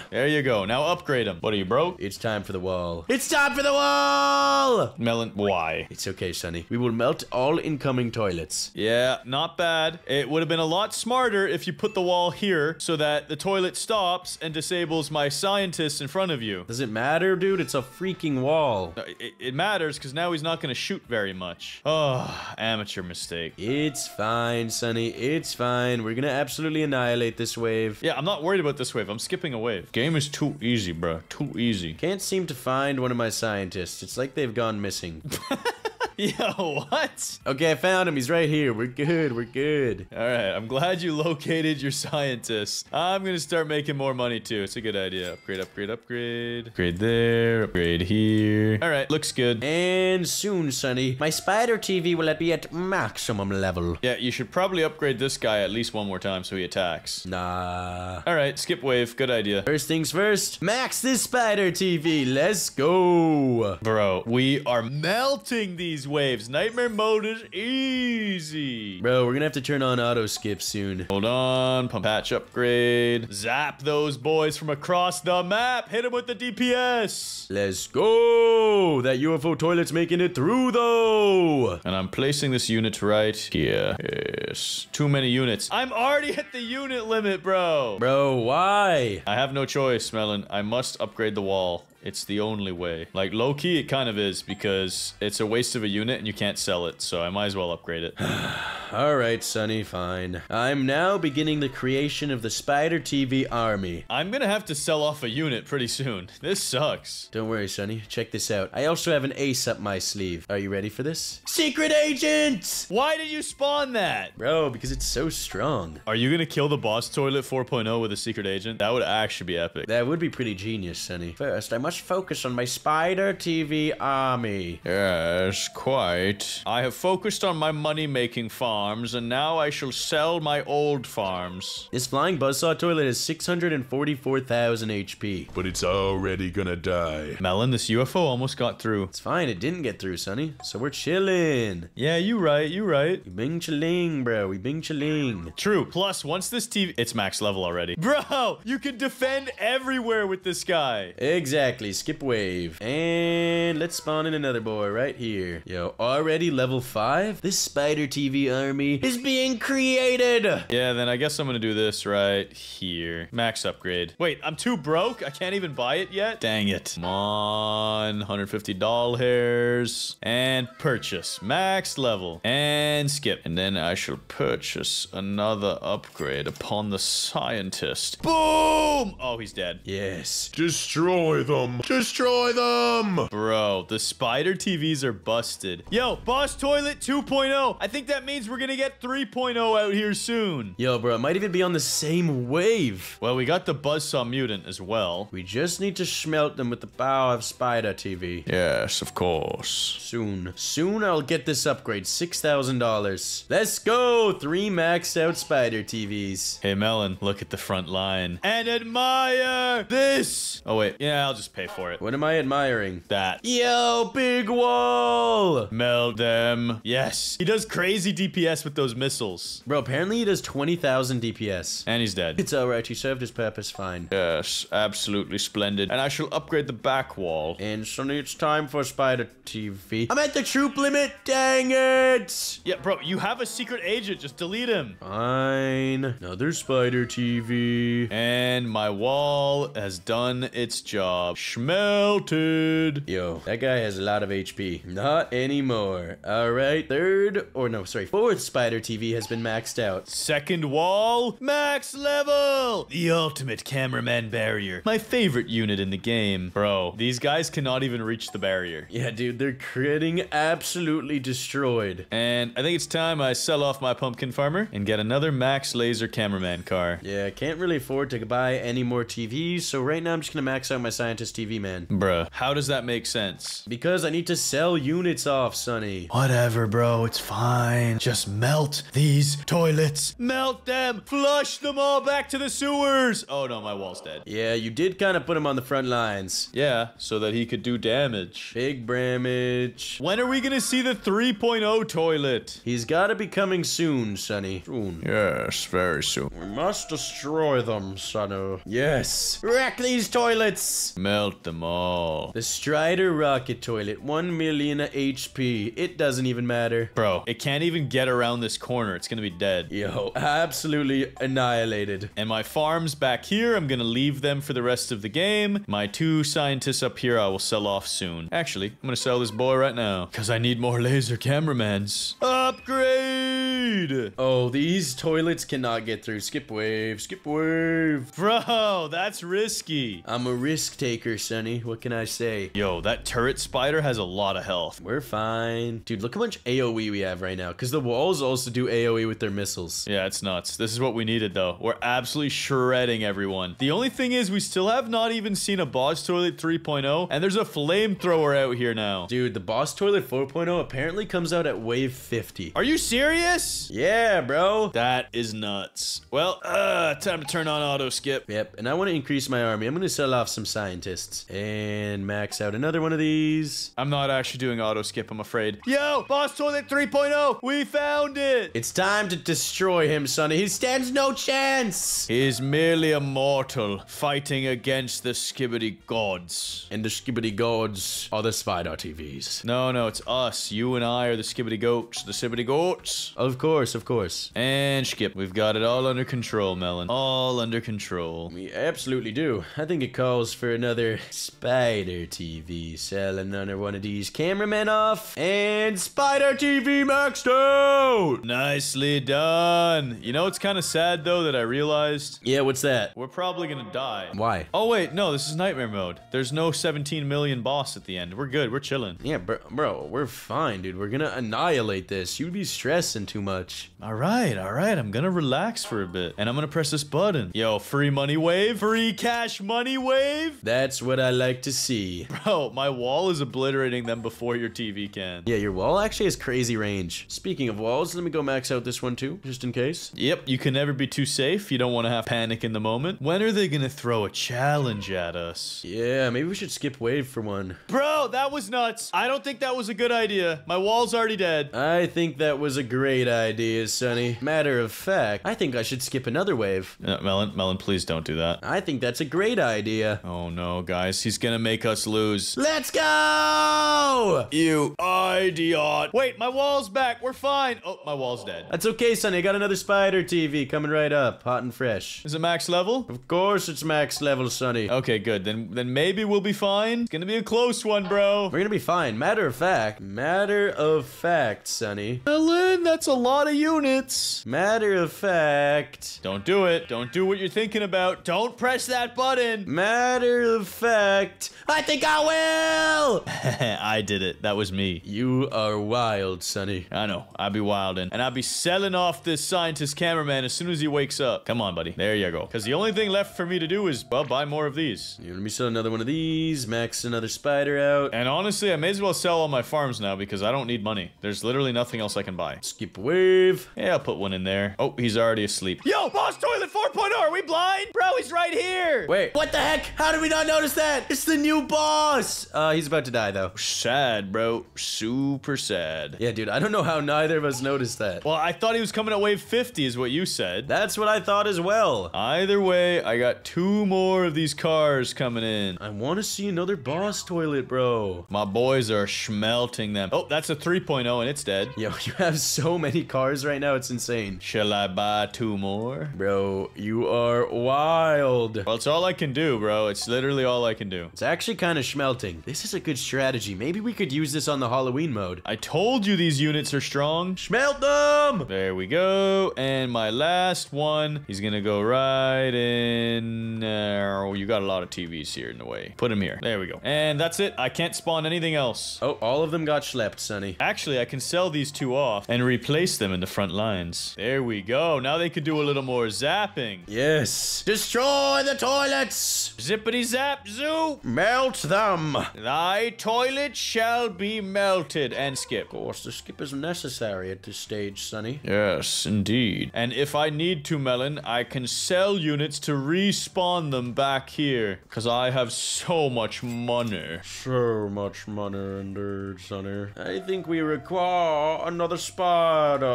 There you go. Now upgrade him. What are you broke? It's time for the wall. It's time for the wall! Melon, why? It's okay, Sunny. We will melt all incoming toilets. Yeah, not bad. It would have been a lot smarter if you put the wall here so that the toilet stops and disables my scientists in front of you. Does it matter, dude? It's a freaking wall. It, it matters because now he's not going to shoot very much. Oh, amateur mistake. It's fine, Sunny. It's fine. We're gonna absolutely annihilate this wave. Yeah, I'm not worried about this wave. I'm skipping a wave. Game is too easy, bro. Too easy. Can't seem to find one of my scientists. It's like they've gone missing. Yo, what? okay, I found him. He's right here. We're good. We're good. All right, I'm glad you located your scientist. I'm gonna start making more money too. It's a good idea. Upgrade, upgrade, upgrade. Upgrade there, upgrade here. All right, looks good. And soon, Sunny, my spider TV will be at maximum level. Yeah, you should probably upgrade this guy at least one more time so he attacks. Nah. All right, skip wave. Good idea. First things first, max this spider TV. Let's go. Bro, we are melting these these waves. Nightmare mode is easy. Bro, we're gonna have to turn on auto skip soon. Hold on, pump patch upgrade. Zap those boys from across the map. Hit them with the DPS. Let's go! That UFO toilet's making it through though! And I'm placing this unit right here. Yes. Too many units. I'm already at the unit limit, bro. Bro, why? I have no choice, Melon. I must upgrade the wall. It's the only way. Like, low-key, it kind of is, because it's a waste of a unit and you can't sell it, so I might as well upgrade it. Alright, Sunny, fine. I'm now beginning the creation of the Spider TV army. I'm gonna have to sell off a unit pretty soon. This sucks. Don't worry, Sunny. Check this out. I also have an ace up my sleeve. Are you ready for this? Secret Agent! Why did you spawn that? Bro, because it's so strong. Are you gonna kill the boss toilet 4.0 with a secret agent? That would actually be epic. That would be pretty genius, Sunny. First, I must focus on my Spider TV army. Yes, quite. I have focused on my money-making farms, and now I shall sell my old farms. This flying buzzsaw toilet has 644,000 HP. But it's already gonna die. Melon, this UFO almost got through. It's fine, it didn't get through, Sunny. So we're chilling. Yeah, you right, you right. We bing chilling, bro. We bing chilling. True. Plus, once this TV... It's max level already. Bro, you can defend everywhere with this guy. Exactly. Skip wave. And let's spawn in another boy right here. Yo, already level 5? This Spider TV army is being created. Yeah, then I guess I'm gonna do this right here. Max upgrade. Wait, I'm too broke? I can't even buy it yet? Dang it. Come on. 150 doll hairs. And purchase. Max level. And skip. And then I shall purchase another upgrade upon the scientist. Boom! Oh, he's dead. Yes. Destroy them. Destroy them. Bro, the spider TVs are busted. Yo, Boss Toilet 2.0. I think that means we're gonna get 3.0 out here soon. Yo, bro, it might even be on the same wave. Well, we got the Buzzsaw Mutant as well. We just need to smelt them with the power of Spider TV. Yes, of course. Soon. Soon I'll get this upgrade. $6,000. Let's go! Three maxed out Spider TVs. Hey, Melon, look at the front line. And admire this! Oh, wait. Yeah, I'll just pay for it. What am I admiring? That. Yo, big wall! Meld them. Yes. He does crazy DPS with those missiles. Bro, apparently he does 20,000 DPS. And he's dead. It's alright, he served his purpose fine. Yes, absolutely splendid. And I shall upgrade the back wall. And Sunny, it's time for Spider TV. I'm at the troop limit, dang it! Yeah, bro, you have a secret agent. Just delete him. Fine. Another Spider TV. And my wall has done its job. Schmelted. Yo, that guy has a lot of HP. Not anymore. Alright, third, or no, sorry, fourth Spider TV has been maxed out. Second wall, max level. The ultimate cameraman barrier. My favorite unit in the game. Bro, these guys cannot even reach the barrier. Yeah, dude, they're critting absolutely destroyed. And I think it's time I sell off my pumpkin farmer and get another max laser cameraman car. Yeah, I can't really afford to buy any more TVs, so right now I'm just gonna max out my scientist TV, man. Bruh, how does that make sense? Because I need to sell units off, Sunny. Whatever, bro, it's fine. Just melt these toilets. Melt them! Flush them all back to the sewers! Oh no, my wall's dead. Yeah, you did kind of put him on the front lines. Yeah, so that he could do damage. Big bramage. When are we gonna see the 3.0 toilet? He's gotta be coming soon, Sunny. Soon. Yes, very soon. We must destroy them, Sunny. Yes. Wreck these toilets! Melt them all. The Strider rocket toilet, 1 million HP. It doesn't even matter. Bro, it can't even get around this corner. It's gonna be dead. Yo, absolutely annihilated. And my farms back here, I'm gonna leave them for the rest of the game. My two scientists up here, I will sell off soon. Actually, I'm gonna sell this boy right now. Because I need more laser cameramans. Upgrade! Oh, these toilets cannot get through. Skip wave, skip wave. Bro, that's risky. I'm a risk taker, Sunny. What can I say? Yo, that turret spider has a lot of health. We're fine. Dude, look how much AoE we have right now. Because the walls also do AoE with their missiles. Yeah, it's nuts. This is what we needed, though. We're absolutely shredding everyone. The only thing is, we still have not even seen a boss toilet 3.0, and there's a flamethrower out here now. Dude, the boss toilet 4.0 apparently comes out at wave 50. Are you serious? Yeah, bro. That is nuts. Well, uh, time to turn on auto skip. Yep, and I want to increase my army. I'm going to sell off some scientists and max out another one of these. I'm not actually doing auto skip, I'm afraid. Yo, Boss Toilet 3.0, we found it! It's time to destroy him, Sunny. He stands no chance. He is merely a mortal fighting against the skibidi gods. And the skibidi gods are the spider TVs. No, no, it's us. You and I are the skibidi goats, the skibidi goats. Of course, of course. And skip. We've got it all under control, Melon. All under control. We absolutely do. I think it calls for another Spider TV. Sell another one of these cameramen off. And Spider TV maxed out! Nicely done. You know, it's kind of sad though that I realized Yeah, what's that? we're probably gonna die. Why? Oh wait, no, this is nightmare mode. There's no 17 million boss at the end. We're good. We're chilling. Yeah, bro, bro, we're fine, dude. We're gonna annihilate this. You'd be stressing too much. All right, all right. I'm gonna relax for a bit, and I'm gonna press this button. Yo, free money wave, free cash money wave. That's what I like to see. Bro, my wall is obliterating them before your TV can. Yeah, your wall actually has crazy range. Speaking of walls, let me go max out this one too, just in case. Yep, you can never be too safe. You don't want to have panic in the moment. When are they gonna throw a challenge at us? Yeah, maybe we should skip wave for one. Bro, that was nuts. I don't think that was a good idea. My wall's already dead. I think that was a great idea, Sunny. Matter of fact, I think I should skip another wave. Uh, Melon, Melon, please don't do that. I think that's a great idea. Oh no, guys, he's gonna make us lose. Let's go! You idiot. Wait, my wall's back. We're fine. Oh, my wall's dead. That's okay, Sunny. I got another spider TV coming right up, hot and fresh. Is it max level? Of course it's max level, Sunny. Okay, good. Then then maybe we'll be fine. It's gonna be a close one, bro. We're gonna be fine. Matter of fact, matter of fact, Sunny. Melon, that's a lot of units. Matter of fact. Don't do it. Don't do what you're thinking about. Don't press that button. Matter of I think I will! I did it. That was me. You are wild, Sunny. I know. I'll be wildin'. And I'll be selling off this scientist cameraman as soon as he wakes up. Come on, buddy. There you go. Because the only thing left for me to do is, well, buy more of these. You let me sell another one of these, max another spider out. And honestly, I may as well sell all my farms now because I don't need money. There's literally nothing else I can buy. Skip wave. Yeah, I'll put one in there. Oh, he's already asleep. Yo, Boss Toilet 4.0, are we blind? Bro, he's right here. Wait, what the heck? How did we not notice that? It's the new boss! Uh, he's about to die, though. Sad, bro. Super sad. Yeah, dude, I don't know how neither of us noticed that. Well, I thought he was coming at wave 50 is what you said. That's what I thought as well. Either way, I got two more of these cars coming in. I want to see another boss toilet, bro. My boys are schmelting them. Oh, that's a 3.0 and it's dead. Yo, you have so many cars right now, it's insane. Shall I buy two more? Bro, you are wild. Well, it's all I can do, bro. It's literally all I can do. It's actually kind of schmelting. This is a good strategy. Maybe we could use this on the Halloween mode. I told you these units are strong. Schmelt them! There we go. And my last one, he's gonna go right in. Uh, oh, you got a lot of TVs here in the way. Put him here. There we go. And that's it. I can't spawn anything else. Oh, all of them got schlepped, Sunny. Actually, I can sell these two off and replace them in the front lines. There we go. Now they could do a little more zapping. Yes. Destroy the toilets! Zippity zap zoo! Melt them! Thy toilet shall be melted and skip. Of course, the skip is necessary at this stage, Sunny. Yes, indeed. And if I need to, Melon, I can sell units to respawn them back here. Because I have so much money. So much money in there, Sunny. I think we require another spider.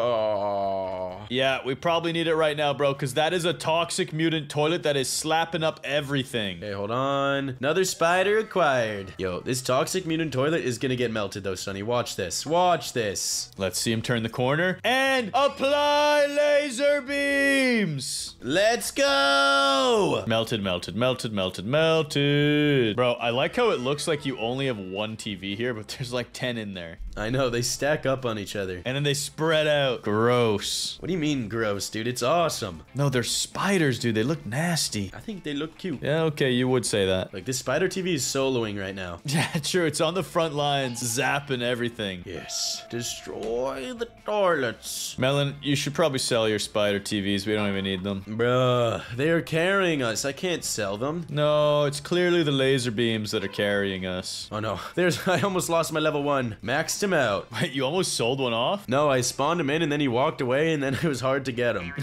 Yeah, we probably need it right now, bro, because that is a toxic mutant toilet that is slapping up everything. Okay, hold on. Another spider acquired. Yo, this toxic mutant toilet is gonna get melted though, Sunny. Watch this. Watch this. Let's see him turn the corner and apply laser beams. Let's go! Melted, melted, melted, melted, melted. Bro, I like how it looks like you only have one TV here, but there's like 10 in there. I know, they stack up on each other. And then they spread out. Gross. What do you mean gross, dude? It's awesome. No, they're spiders, dude. They look nasty. I think they look cute. Yeah, okay, you would say that. Like, this spider TV is soloing right now. Yeah, true. It's on the front lines, zapping everything. Yes. Destroy the toilets. Melon, you should probably sell your spider TVs. We don't even need them. Bruh, they are carrying us. I can't sell them. No, it's clearly the laser beams that are carrying us. Oh no, there's. I almost lost my level one. Maxed him out. Wait, you almost sold one off? No, I spawned him in and then he walked away and then it was hard to get him.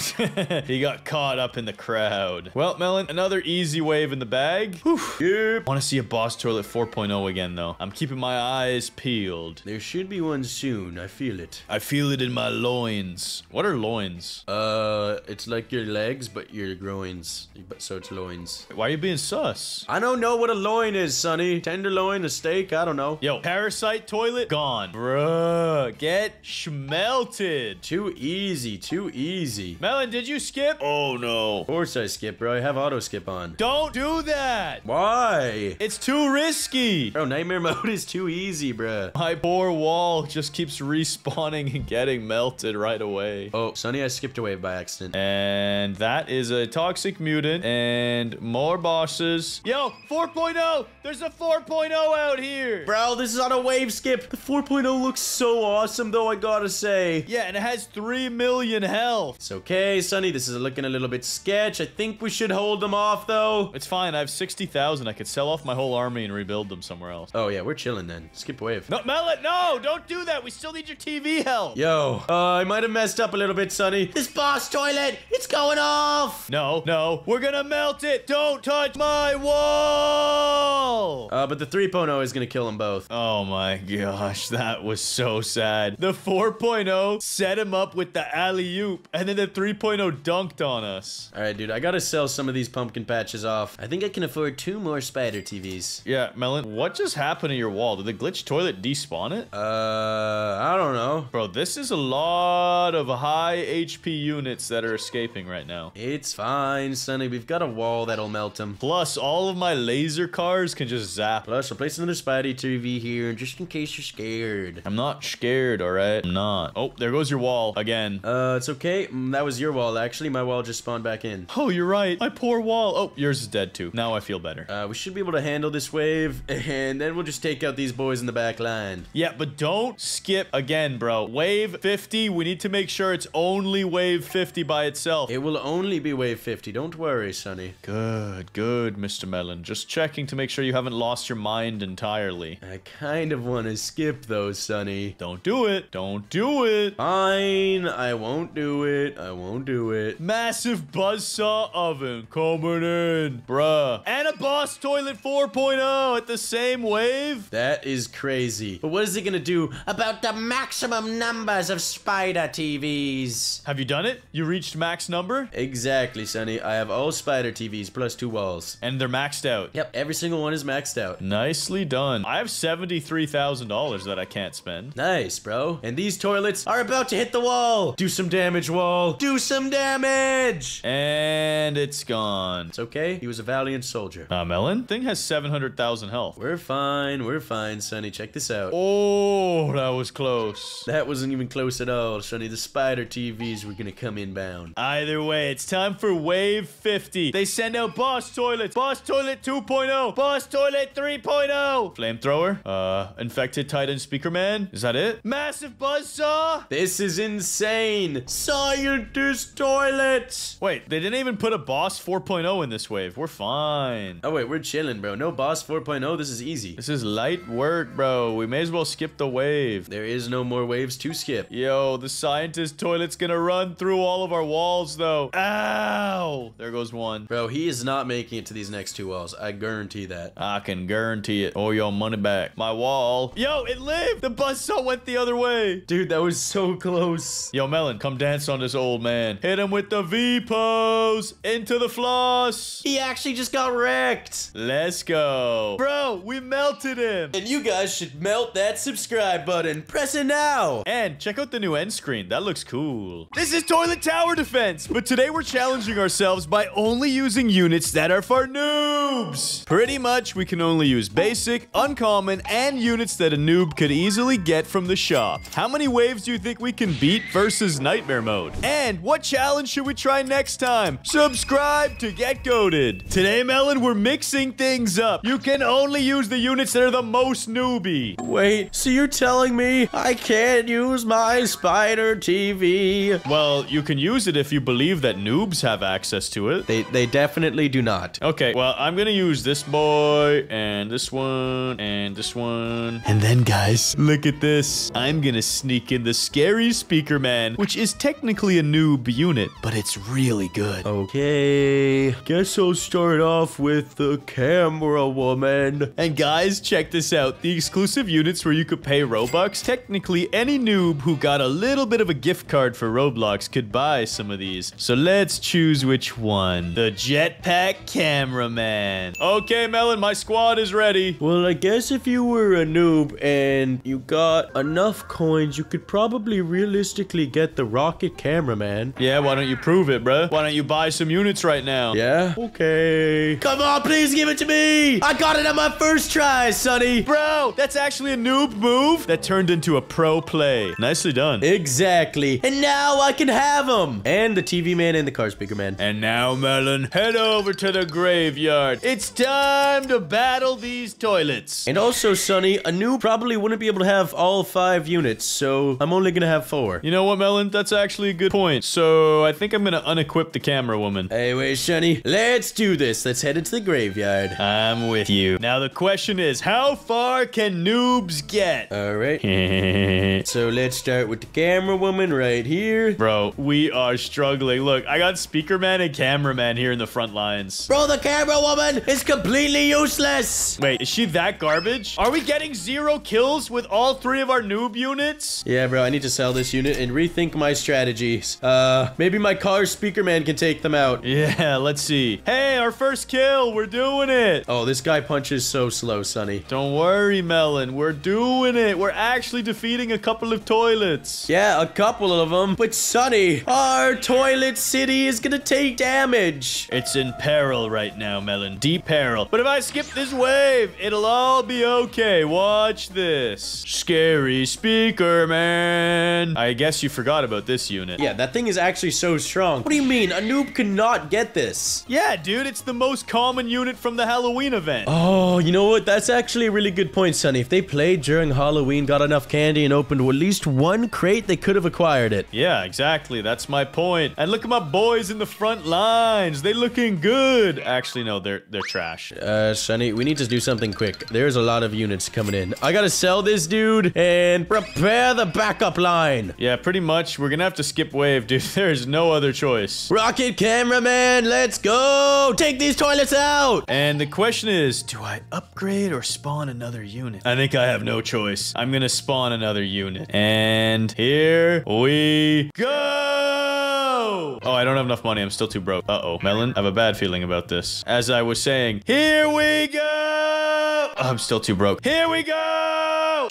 he got caught up in the crowd. Well, Melon, another easy wave in the bag. Whew. Yep. Want to see a boss toilet 4.0 again, though. I'm keeping my eyes peeled. There should be one soon. I feel it. I feel it in my loins. What are loins? Uh, it's like your legs, but your groins. But so it's loins. Why are you being sus? I don't know what a loin is, Sunny. Tenderloin, a steak. I don't know. Yo, parasite toilet gone. Bruh, get schmelted. Too easy. Too easy. Melon, did you skip? Oh no. Of course I skip, bro. I have auto skip on. Don't do that. Why? It's too risky. Bro, nightmare mode is too easy, bruh. My poor wall just keeps respawning and getting melted right away. Oh, Sunny, I skipped a wave by accident. And that is a toxic mutant and more bosses. Yo, 4.0. There's a 4.0 out here. Bro, this is on a wave skip. The 4.0 looks so awesome, though, I gotta say. Yeah, and it has 3 million health. It's okay, Sunny. This is looking a little bit sketch. I think we should hold them off, though. It's fine. I have 60,000. I could sell off my whole army and rebuild them somewhere else. Oh, yeah, we're chilling then. Skip wave. No, Melon, no, don't do that. We still need your TV help. Yo, uh, I might have messed up a little bit, Sunny. This boss toilet, it's going off. No, no, we're gonna melt it. Don't touch my wall. Uh, but the 3.0 is gonna kill them both. Oh my gosh, that was so sad. The 4.0 set him up with the alley oop, and then the 3.0 dunked on us. All right, dude, I gotta sell some of these pumpkin patches off. I think I can afford two more spider TVs. Yeah, Melon, what just happened to your wall? Did the glitch toilet despawn it? Uh, I don't know. Bro, this is a lot of high HP units that are escaping right now. It's fine, Sunny. We've got a wall that'll melt them. Plus, all of my laser cars can just zap. Plus, I'll place another Spidey TV here, just in case you're scared. I'm not scared, alright? I'm not. Oh, there goes your wall again. Uh, it's okay. Mm, that was your wall. Actually, my wall just spawned back in. Oh, you're right. My poor wall. Oh, yours is dead too. Now I feel better. Uh, we should be able to handle this wave, and then we'll just take out these boys in the back line. Yeah, but don't skip again, bro. Wave 50, we need to make sure it's only wave 50 by itself. It will only be wave 50. Don't worry, Sunny. Good, good, Mr. Melon. Just checking to make sure you haven't lost your mind entirely. I kind of want to skip those, Sunny. Don't do it. Don't do it. Fine, I won't do it. I won't do it. Massive buzzsaw oven coming in. Bruh. And a boss toilet 4.0 at the same wave? That is crazy. But what is it gonna do about the maximum numbers of spider TVs? Have you done it? You reached max number? Exactly, Sunny. I have all spider TVs plus two walls. And they're maxed out. Yep, every single one is maxed out. Nicely done. I have $73,000 that I can't spend. Nice, bro. And these toilets are about to hit the wall. Do some damage, wall. Do some damage. And it's gone. It's okay. He was a valiant soldier. Uh, Melon? Thing has 700,000 health. We're fine. We're fine, Sunny. Check this out. Oh, that was close. That wasn't even close at all, Sunny. The spider TVs were gonna come inbound. Either way, it's time for wave 50. They send out boss toilets. Boss toilet 2.0. Boss toilet 3.0. Flamethrower. Uh, infected titan speaker man. Is that it? Massive buzzsaw. This is insane. Scientist toilet. Wait, they didn't even put a boss 4.0 in this wave. We're fine. Oh wait, we're chilling, bro. No boss 4.0. This is easy. This is light work, bro. We may as well skip the wave. There is no more waves to skip. Yo, the scientist toilet's gonna run through all of our walls, though. Ow! There goes one. Bro, he is not making it to these next two walls. I guarantee that. I can guarantee it. Oh, your money back. My wall. Yo, it lived! The buzzsaw went the other way. Dude, that was so close. Yo, Melon, come dance on this old man. Hit him with the V pose. Into the floss. He actually just got wrecked. Let's go. Bro, we melted him. And you guys should melt that subscribe button. Press it now. And check out the new end screen. That looks cool. This is Toilet Tower Defense, but today we're challenging ourselves by only using units that are for noobs. Pretty much, we can only use basic, uncommon, and units that a noob could easily get from the shop. How many waves do you think we can beat versus Nightmare Mode? And what challenge should we try next time? Subscribe to get goaded. Today, Melon, we're mixing things up. You can only use the units that are the most newbie. Wait, so you're telling me I can't use my spider TV? Well, you can use it if you believe that noobs have access to it. They they definitely do not. Okay, well, I'm gonna use this boy, and this one, and this one. And then, guys, Look at this. I'm gonna sneak in the scary speaker man, which is technically a noob unit, but it's really good. Okay, guess I'll start off with the camera woman. And guys, check this out. The exclusive units where you could pay Robux, technically any noob who got a little bit of a gift card for Roblox could buy some of these. So let's choose which one. The Jetpack Cameraman. Okay, Melon, my squad is ready. Well, I guess if you were a noob and you got enough coins, you could probably realistically get the rocket cameraman. Yeah, why don't you prove it, bruh? Why don't you buy some units right now? Yeah? Okay. Come on, please give it to me! I got it on my first try, Sunny! Bro, that's actually a noob move that turned into a pro play. Nicely done. Exactly. And now I can have them! And the TV man and the car speaker man. And now, Melon, head over to the graveyard. It's time to battle these toilets. And also, Sunny, a noob probably wouldn't be able to have all five units, so I'm only gonna have four. You know what, Melon? That's actually a good point. So I think I'm gonna unequip the camera woman. Anyway, Sunny, let's do this. Let's head into the graveyard. I'm with you. Now the question is, how far can noobs get? All right. So let's start with the camera woman right here. Bro, we are struggling. Look, I got speaker man and cameraman here in the front lines. Bro, the camera woman is completely useless. Wait, is she that garbage? Are we getting zero kills with all three of our noob units? Yeah, bro, I need to sell this unit and rethink my strategies. Uh, maybe my car speaker man can take them out. Yeah, let's see. Hey, our first kill. We're doing it. Oh, this guy punches so slow, Sunny. Don't worry, Melon. We're doing it. We're actually defeating a couple of toilets. Yeah, a couple of them. But Sunny, our toilet city is gonna take damage. It's in peril right now, Melon. Deep peril. But if I skip this wave, it'll all be okay. Watch this. Scary speaker, man. I guess you forgot about this unit. Yeah, that thing is actually so strong. What do you mean? A noob cannot get this. Yeah, dude, it's the most common unit from the Halloween event. Oh, you know what? That's actually a really good point, Sunny. If they played during Halloween, got enough candy, and opened at least one crate, they could have acquired it. Yeah, exactly. That's my point. And look at my boys in the front lines. They looking good. Actually, no, they're they're trash. Uh, Sunny, we need to do something quick. There's a lot of units coming in. I gotta sell this dude and prepare the backup line. Yeah, pretty much. We're gonna have to skip wave, dude. There's no other choice. Rocket cameraman, let's go! Take these toilets out! And the question is, do I upgrade or spawn another unit? I think I have no choice. I'm gonna spawn another unit. And here we go! Oh, I don't have enough money. I'm still too broke. Uh-oh. Melon, I have a bad feeling about this. As I was saying, here we go! Oh, I'm still too broke. Here we go!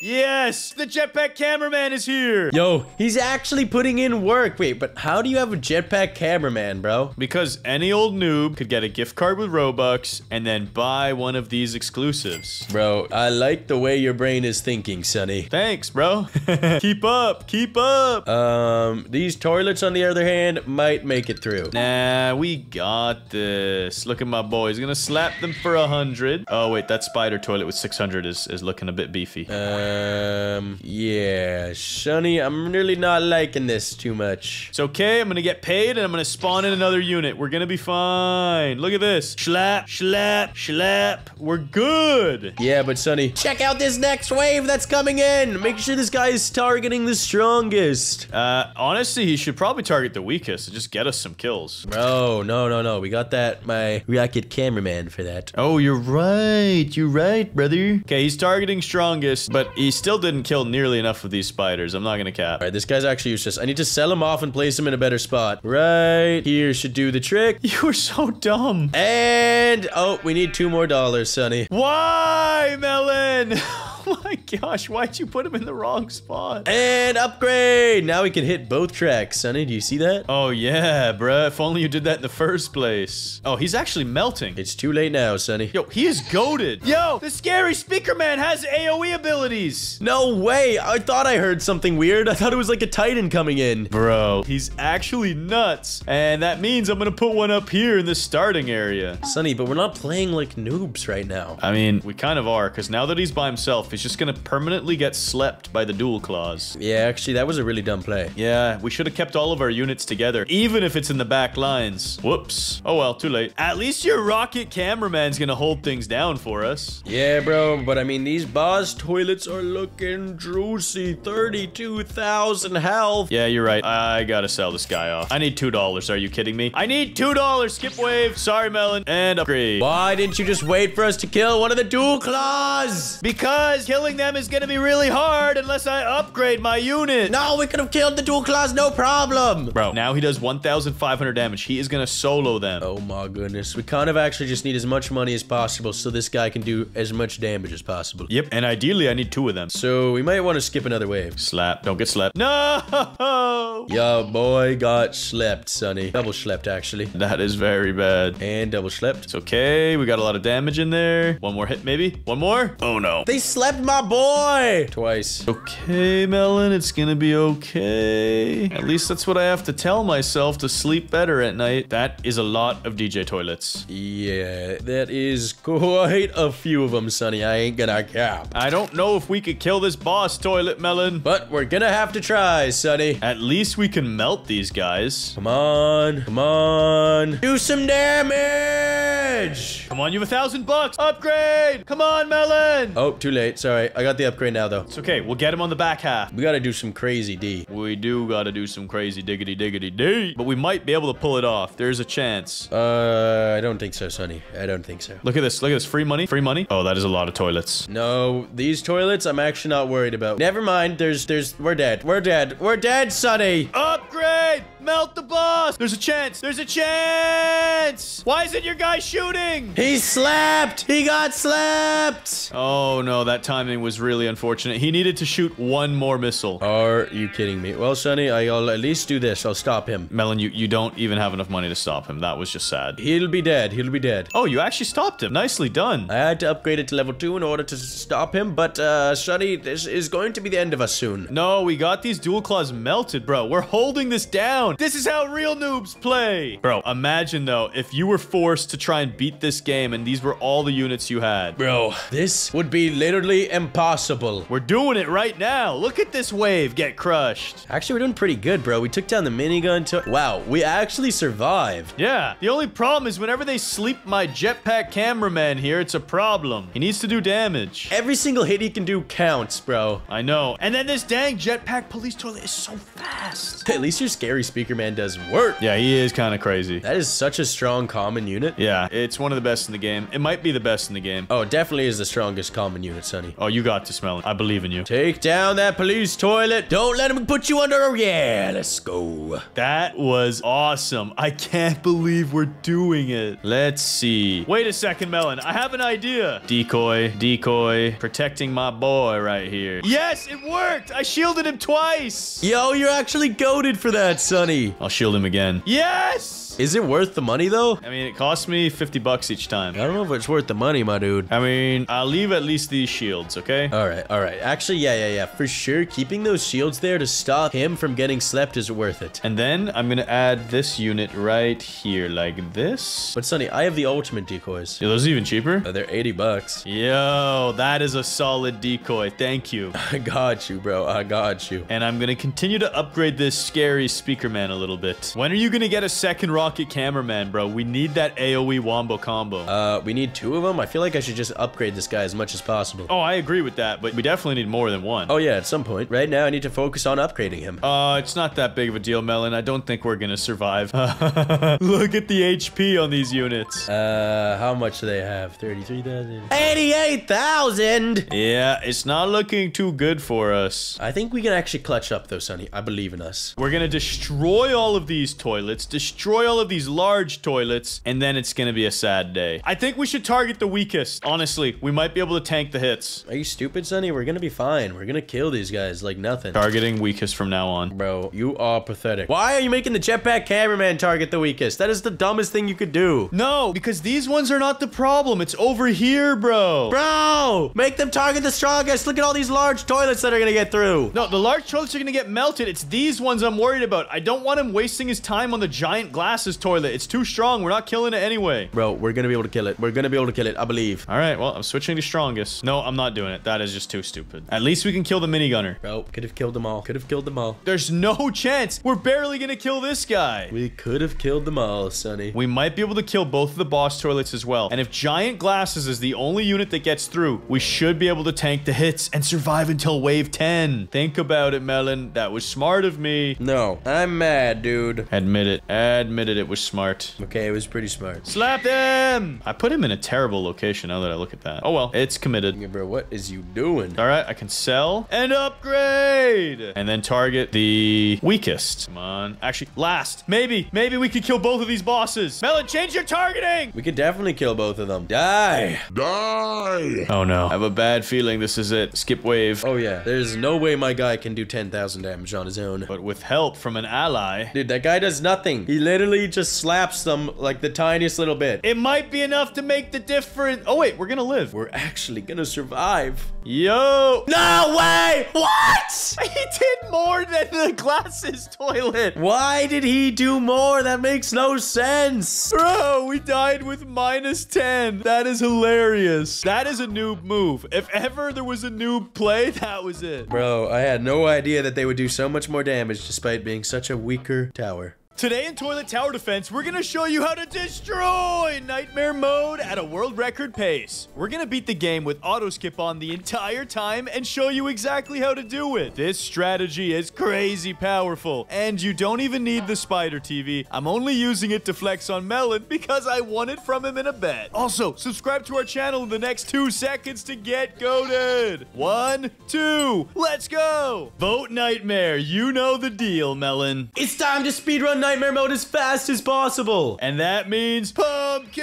Yes! The jetpack cameraman is here! Yo, he's actually putting in work. Wait, but how do you have a jetpack cameraman, bro? Because any old noob could get a gift card with Robux and then buy one of these exclusives. Bro, I like the way your brain is thinking, Sunny. Thanks, bro. keep up, keep up. Um, these toilets, on the other hand, might make it through. Nah, we got this. Look at my boy. He's gonna slap them for a hundred. Oh wait, that spider toilet with 600 is, is looking a bit beefy. Um, yeah, Sunny, I'm really not liking this too much. It's okay. I'm gonna get paid and I'm gonna spawn in another unit. We're gonna be fine. Look at this. Schlap, schlap, schlap. We're good. Yeah, but Sunny, check out this next wave that's coming in. Make sure this guy is targeting the strongest. Uh, honestly, he should probably target the weakest to just get us some kills. Bro, no, no, no. We got that, my rocket cameraman for that. Oh, you're right. You're right, brother. Okay, he's targeting strongest, but he still didn't kill nearly enough of these spiders. I'm not gonna cap. All right, this guy's actually useless. I need to sell him off and place him in a better spot. Right here should do the trick. You were so dumb. And, oh, we need two more dollars, Sunny. Why, Melon? Oh my gosh, why'd you put him in the wrong spot? And upgrade! Now we can hit both tracks, Sunny. Do you see that? Oh yeah, bruh. If only you did that in the first place. Oh, he's actually melting. It's too late now, Sunny. Yo, he is goaded. Yo, the scary speaker man has AoE abilities. No way! I thought I heard something weird. I thought it was like a Titan coming in. Bro, he's actually nuts. And that means I'm gonna put one up here in the starting area. Sunny, but we're not playing like noobs right now. I mean, we kind of are, because now that he's by himself, he's Just gonna permanently get slept by the dual claws. Yeah, actually, that was a really dumb play. Yeah, we should have kept all of our units together, even if it's in the back lines. Whoops. Oh well, too late. At least your rocket cameraman's gonna hold things down for us. Yeah, bro, but I mean, these boss toilets are looking juicy. 32,000 health. Yeah, you're right. I gotta sell this guy off. I need $2. Are you kidding me? I need $2. Skip wave. Sorry, Melon. And upgrade. Why didn't you just wait for us to kill one of the dual claws? Because killing them is gonna be really hard unless I upgrade my unit. No, we could have killed the dual claws, no problem. Bro, now he does 1,500 damage. He is gonna solo them. Oh my goodness. We kind of actually just need as much money as possible so this guy can do as much damage as possible. Yep, and ideally I need two of them. So we might want to skip another wave. Slap. Don't get slapped. No! Yo, boy got slept, Sunny. Double slept, actually. That is very bad. And double slept. It's okay. We got a lot of damage in there. One more hit, maybe? One more? Oh, no. They slept my boy! Twice. Okay, Melon, it's gonna be okay. At least that's what I have to tell myself to sleep better at night. That is a lot of DJ toilets. Yeah, that is quite a few of them, Sunny. I ain't gonna cap. I don't know if we could kill this boss toilet, Melon. But we're gonna have to try, Sunny. At least we can melt these guys. Come on, come on. Do some damage! Come on, you have a thousand bucks. Upgrade! Come on, Melon! Oh, too late. Sorry. I got the upgrade now, though. It's okay. We'll get him on the back half. We gotta do some crazy D. We do gotta do some crazy diggity diggity D. But we might be able to pull it off. There's a chance. Uh, I don't think so, Sunny. I don't think so. Look at this. Look at this. Free money. Free money. Oh, that is a lot of toilets. No, these toilets I'm actually not worried about. Never mind. There's, there's, we're dead. We're dead. We're dead, Sunny. Upgrade! Melt the boss! There's a chance! There's a chance! Why isn't your guy shooting? He slapped. He got slapped. Oh no, that timing was really unfortunate. He needed to shoot one more missile. Are you kidding me? Well, Sunny, I'll at least do this. I'll stop him. Melon, you, you don't even have enough money to stop him. That was just sad. He'll be dead. He'll be dead. Oh, you actually stopped him. Nicely done. I had to upgrade it to level 2 in order to stop him, but, uh, Sunny, this is going to be the end of us soon. No, we got these dual claws melted, bro. We're holding this down. This is how real noobs play. Bro, imagine though, if you were forced to try and beat this game and these were all the units you had. Bro, this would be literally impossible. We're doing it right now. Look at this wave get crushed. Actually, we're doing pretty good, bro. We took down the minigun to- Wow, we actually survived. Yeah, the only problem is whenever they sleep my jetpack cameraman here, it's a problem. He needs to do damage. Every single hit he can do counts, bro. I know. And then this dang jetpack police toilet is so fast. At least your scary speaker man does work. Yeah, he is kind of crazy. That is such a strong common unit. Yeah, it's one of the best in the game. It might be the best in the game. Oh, it definitely is the strongest common unit, Sunny. Oh, you got to smell it. I believe in you. Take down that police toilet. Don't let him put you under. Yeah, let's go. That was awesome. I can't believe we're doing it. Let's see. Wait a second, Melon. I have an idea. Decoy, decoy, protecting my boy right here. Yes, it worked. I shielded him twice. Yo, you're actually goaded for that, Sunny. I'll shield him again. Yes. Is it worth the money, though? I mean, it cost me 50 bucks each time. I don't know if it's worth the money, my dude. I mean, I'll leave at least these shields, okay? All right, all right. Actually, yeah, yeah, yeah. For sure, keeping those shields there to stop him from getting slept is worth it. And then I'm gonna add this unit right here, like this. But Sunny, I have the ultimate decoys. Yo, those are even cheaper. Uh, they're 80 bucks. Yo, that is a solid decoy. Thank you. I got you, bro. I got you. And I'm gonna continue to upgrade this scary speaker man a little bit. When are you gonna get a second rocket cameraman, bro? We need that AoE wombo combo. Uh, we need two of them. I feel like I should just upgrade this guy as much as possible. oh, I agree with that, but we definitely need more than one. Oh yeah, at some point. Right now, I need to focus on upgrading him. Uh, it's not that big of a deal, Melon. I don't think we're gonna survive. Look at the HP on these units. Uh, how much do they have? 33,000. 88,000! Yeah, it's not looking too good for us. I think we can actually clutch up though, Sunny. I believe in us. We're gonna destroy all of these toilets, destroy all of these large toilets, and then it's gonna be a sad day. I think we should target the weakest. Honestly, we might be able to tank the hits. Are you stupid, Sunny? We're gonna be fine. We're gonna kill these guys like nothing. Targeting weakest from now on. Bro, you are pathetic. Why are you making the jetpack cameraman target the weakest? That is the dumbest thing you could do. No, because these ones are not the problem. It's over here, bro. Bro, make them target the strongest. Look at all these large toilets that are gonna get through. No, the large toilets are gonna get melted. It's these ones I'm worried about. I don't want him wasting his time on the giant glass glasses toilet. It's too strong. We're not killing it anyway. Bro, we're gonna be able to kill it. We're gonna be able to kill it, I believe. All right, well, I'm switching to strongest. No, I'm not doing it. That is just too stupid. At least we can kill the minigunner. Bro, could have killed them all. Could have killed them all. There's no chance. We're barely gonna kill this guy. We could have killed them all, Sunny. We might be able to kill both of the boss toilets as well. And if Giant Glasses is the only unit that gets through, we should be able to tank the hits and survive until wave 10. Think about it, Melon. That was smart of me. No, I'm mad, dude. Admit it. Admit it, it was smart. Okay, it was pretty smart. Slap them! I put him in a terrible location now that I look at that. Oh well, it's committed. Yeah, bro, what is you doing? All right, I can sell and upgrade. And then target the weakest. Come on. Actually, last. Maybe, maybe we could kill both of these bosses. Melon, change your targeting! We could definitely kill both of them. Die! Die! Oh no. I have a bad feeling this is it. Skip wave. Oh yeah, there's no way my guy can do 10,000 damage on his own. But with help from an ally, Dude, that guy does nothing. He literally just slaps them like the tiniest little bit. it might be enough to make the difference. Oh wait, we're gonna live. We're actually gonna survive. Yo! No way! What? He did more than the glasses toilet. Why did he do more? That makes no sense. Bro, we died with minus 10. That is hilarious. That is a noob move. If ever there was a noob play, that was it. Bro, I had no idea that they would do so much more damage despite being such a weaker tower. Today in Toilet Tower Defense, we're gonna show you how to destroy Nightmare Mode at a world record pace. We're gonna beat the game with auto skip on the entire time and show you exactly how to do it. This strategy is crazy powerful, and you don't even need the Spider TV. I'm only using it to flex on Melon because I won it from him in a bet. Also, subscribe to our channel in the next two seconds to get goaded. One, two, let's go. Vote Nightmare. You know the deal, Melon. It's time to speedrun Nightmare Nightmare mode as fast as possible. And that means pumpkins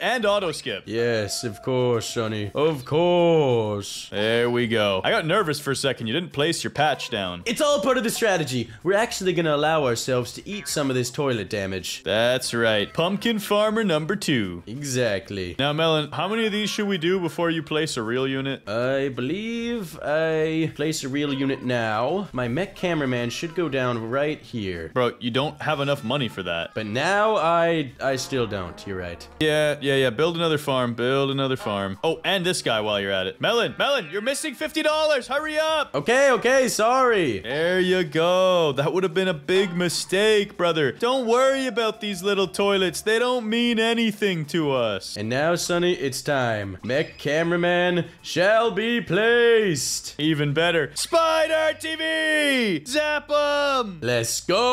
and auto skip. Yes, of course, Sunny. Of course. There we go. I got nervous for a second. You didn't place your patch down. It's all part of the strategy. We're actually gonna allow ourselves to eat some of this toilet damage. That's right. Pumpkin farmer number two. Exactly. Now, Melon, how many of these should we do before you place a real unit? I believe I place a real unit now. My mech cameraman should go down right here. Bro, you don't have enough money for that. But now I I still don't. You're right. Yeah, yeah, yeah. Build another farm. Build another farm. Oh, and this guy while you're at it. Melon, Melon, you're missing $50. Hurry up. Okay, okay, sorry. There you go. That would have been a big mistake, brother. Don't worry about these little toilets. They don't mean anything to us. And now, Sunny, it's time. Mech cameraman shall be placed. Even better. Spider TV! Zap Zap 'em! Let's go.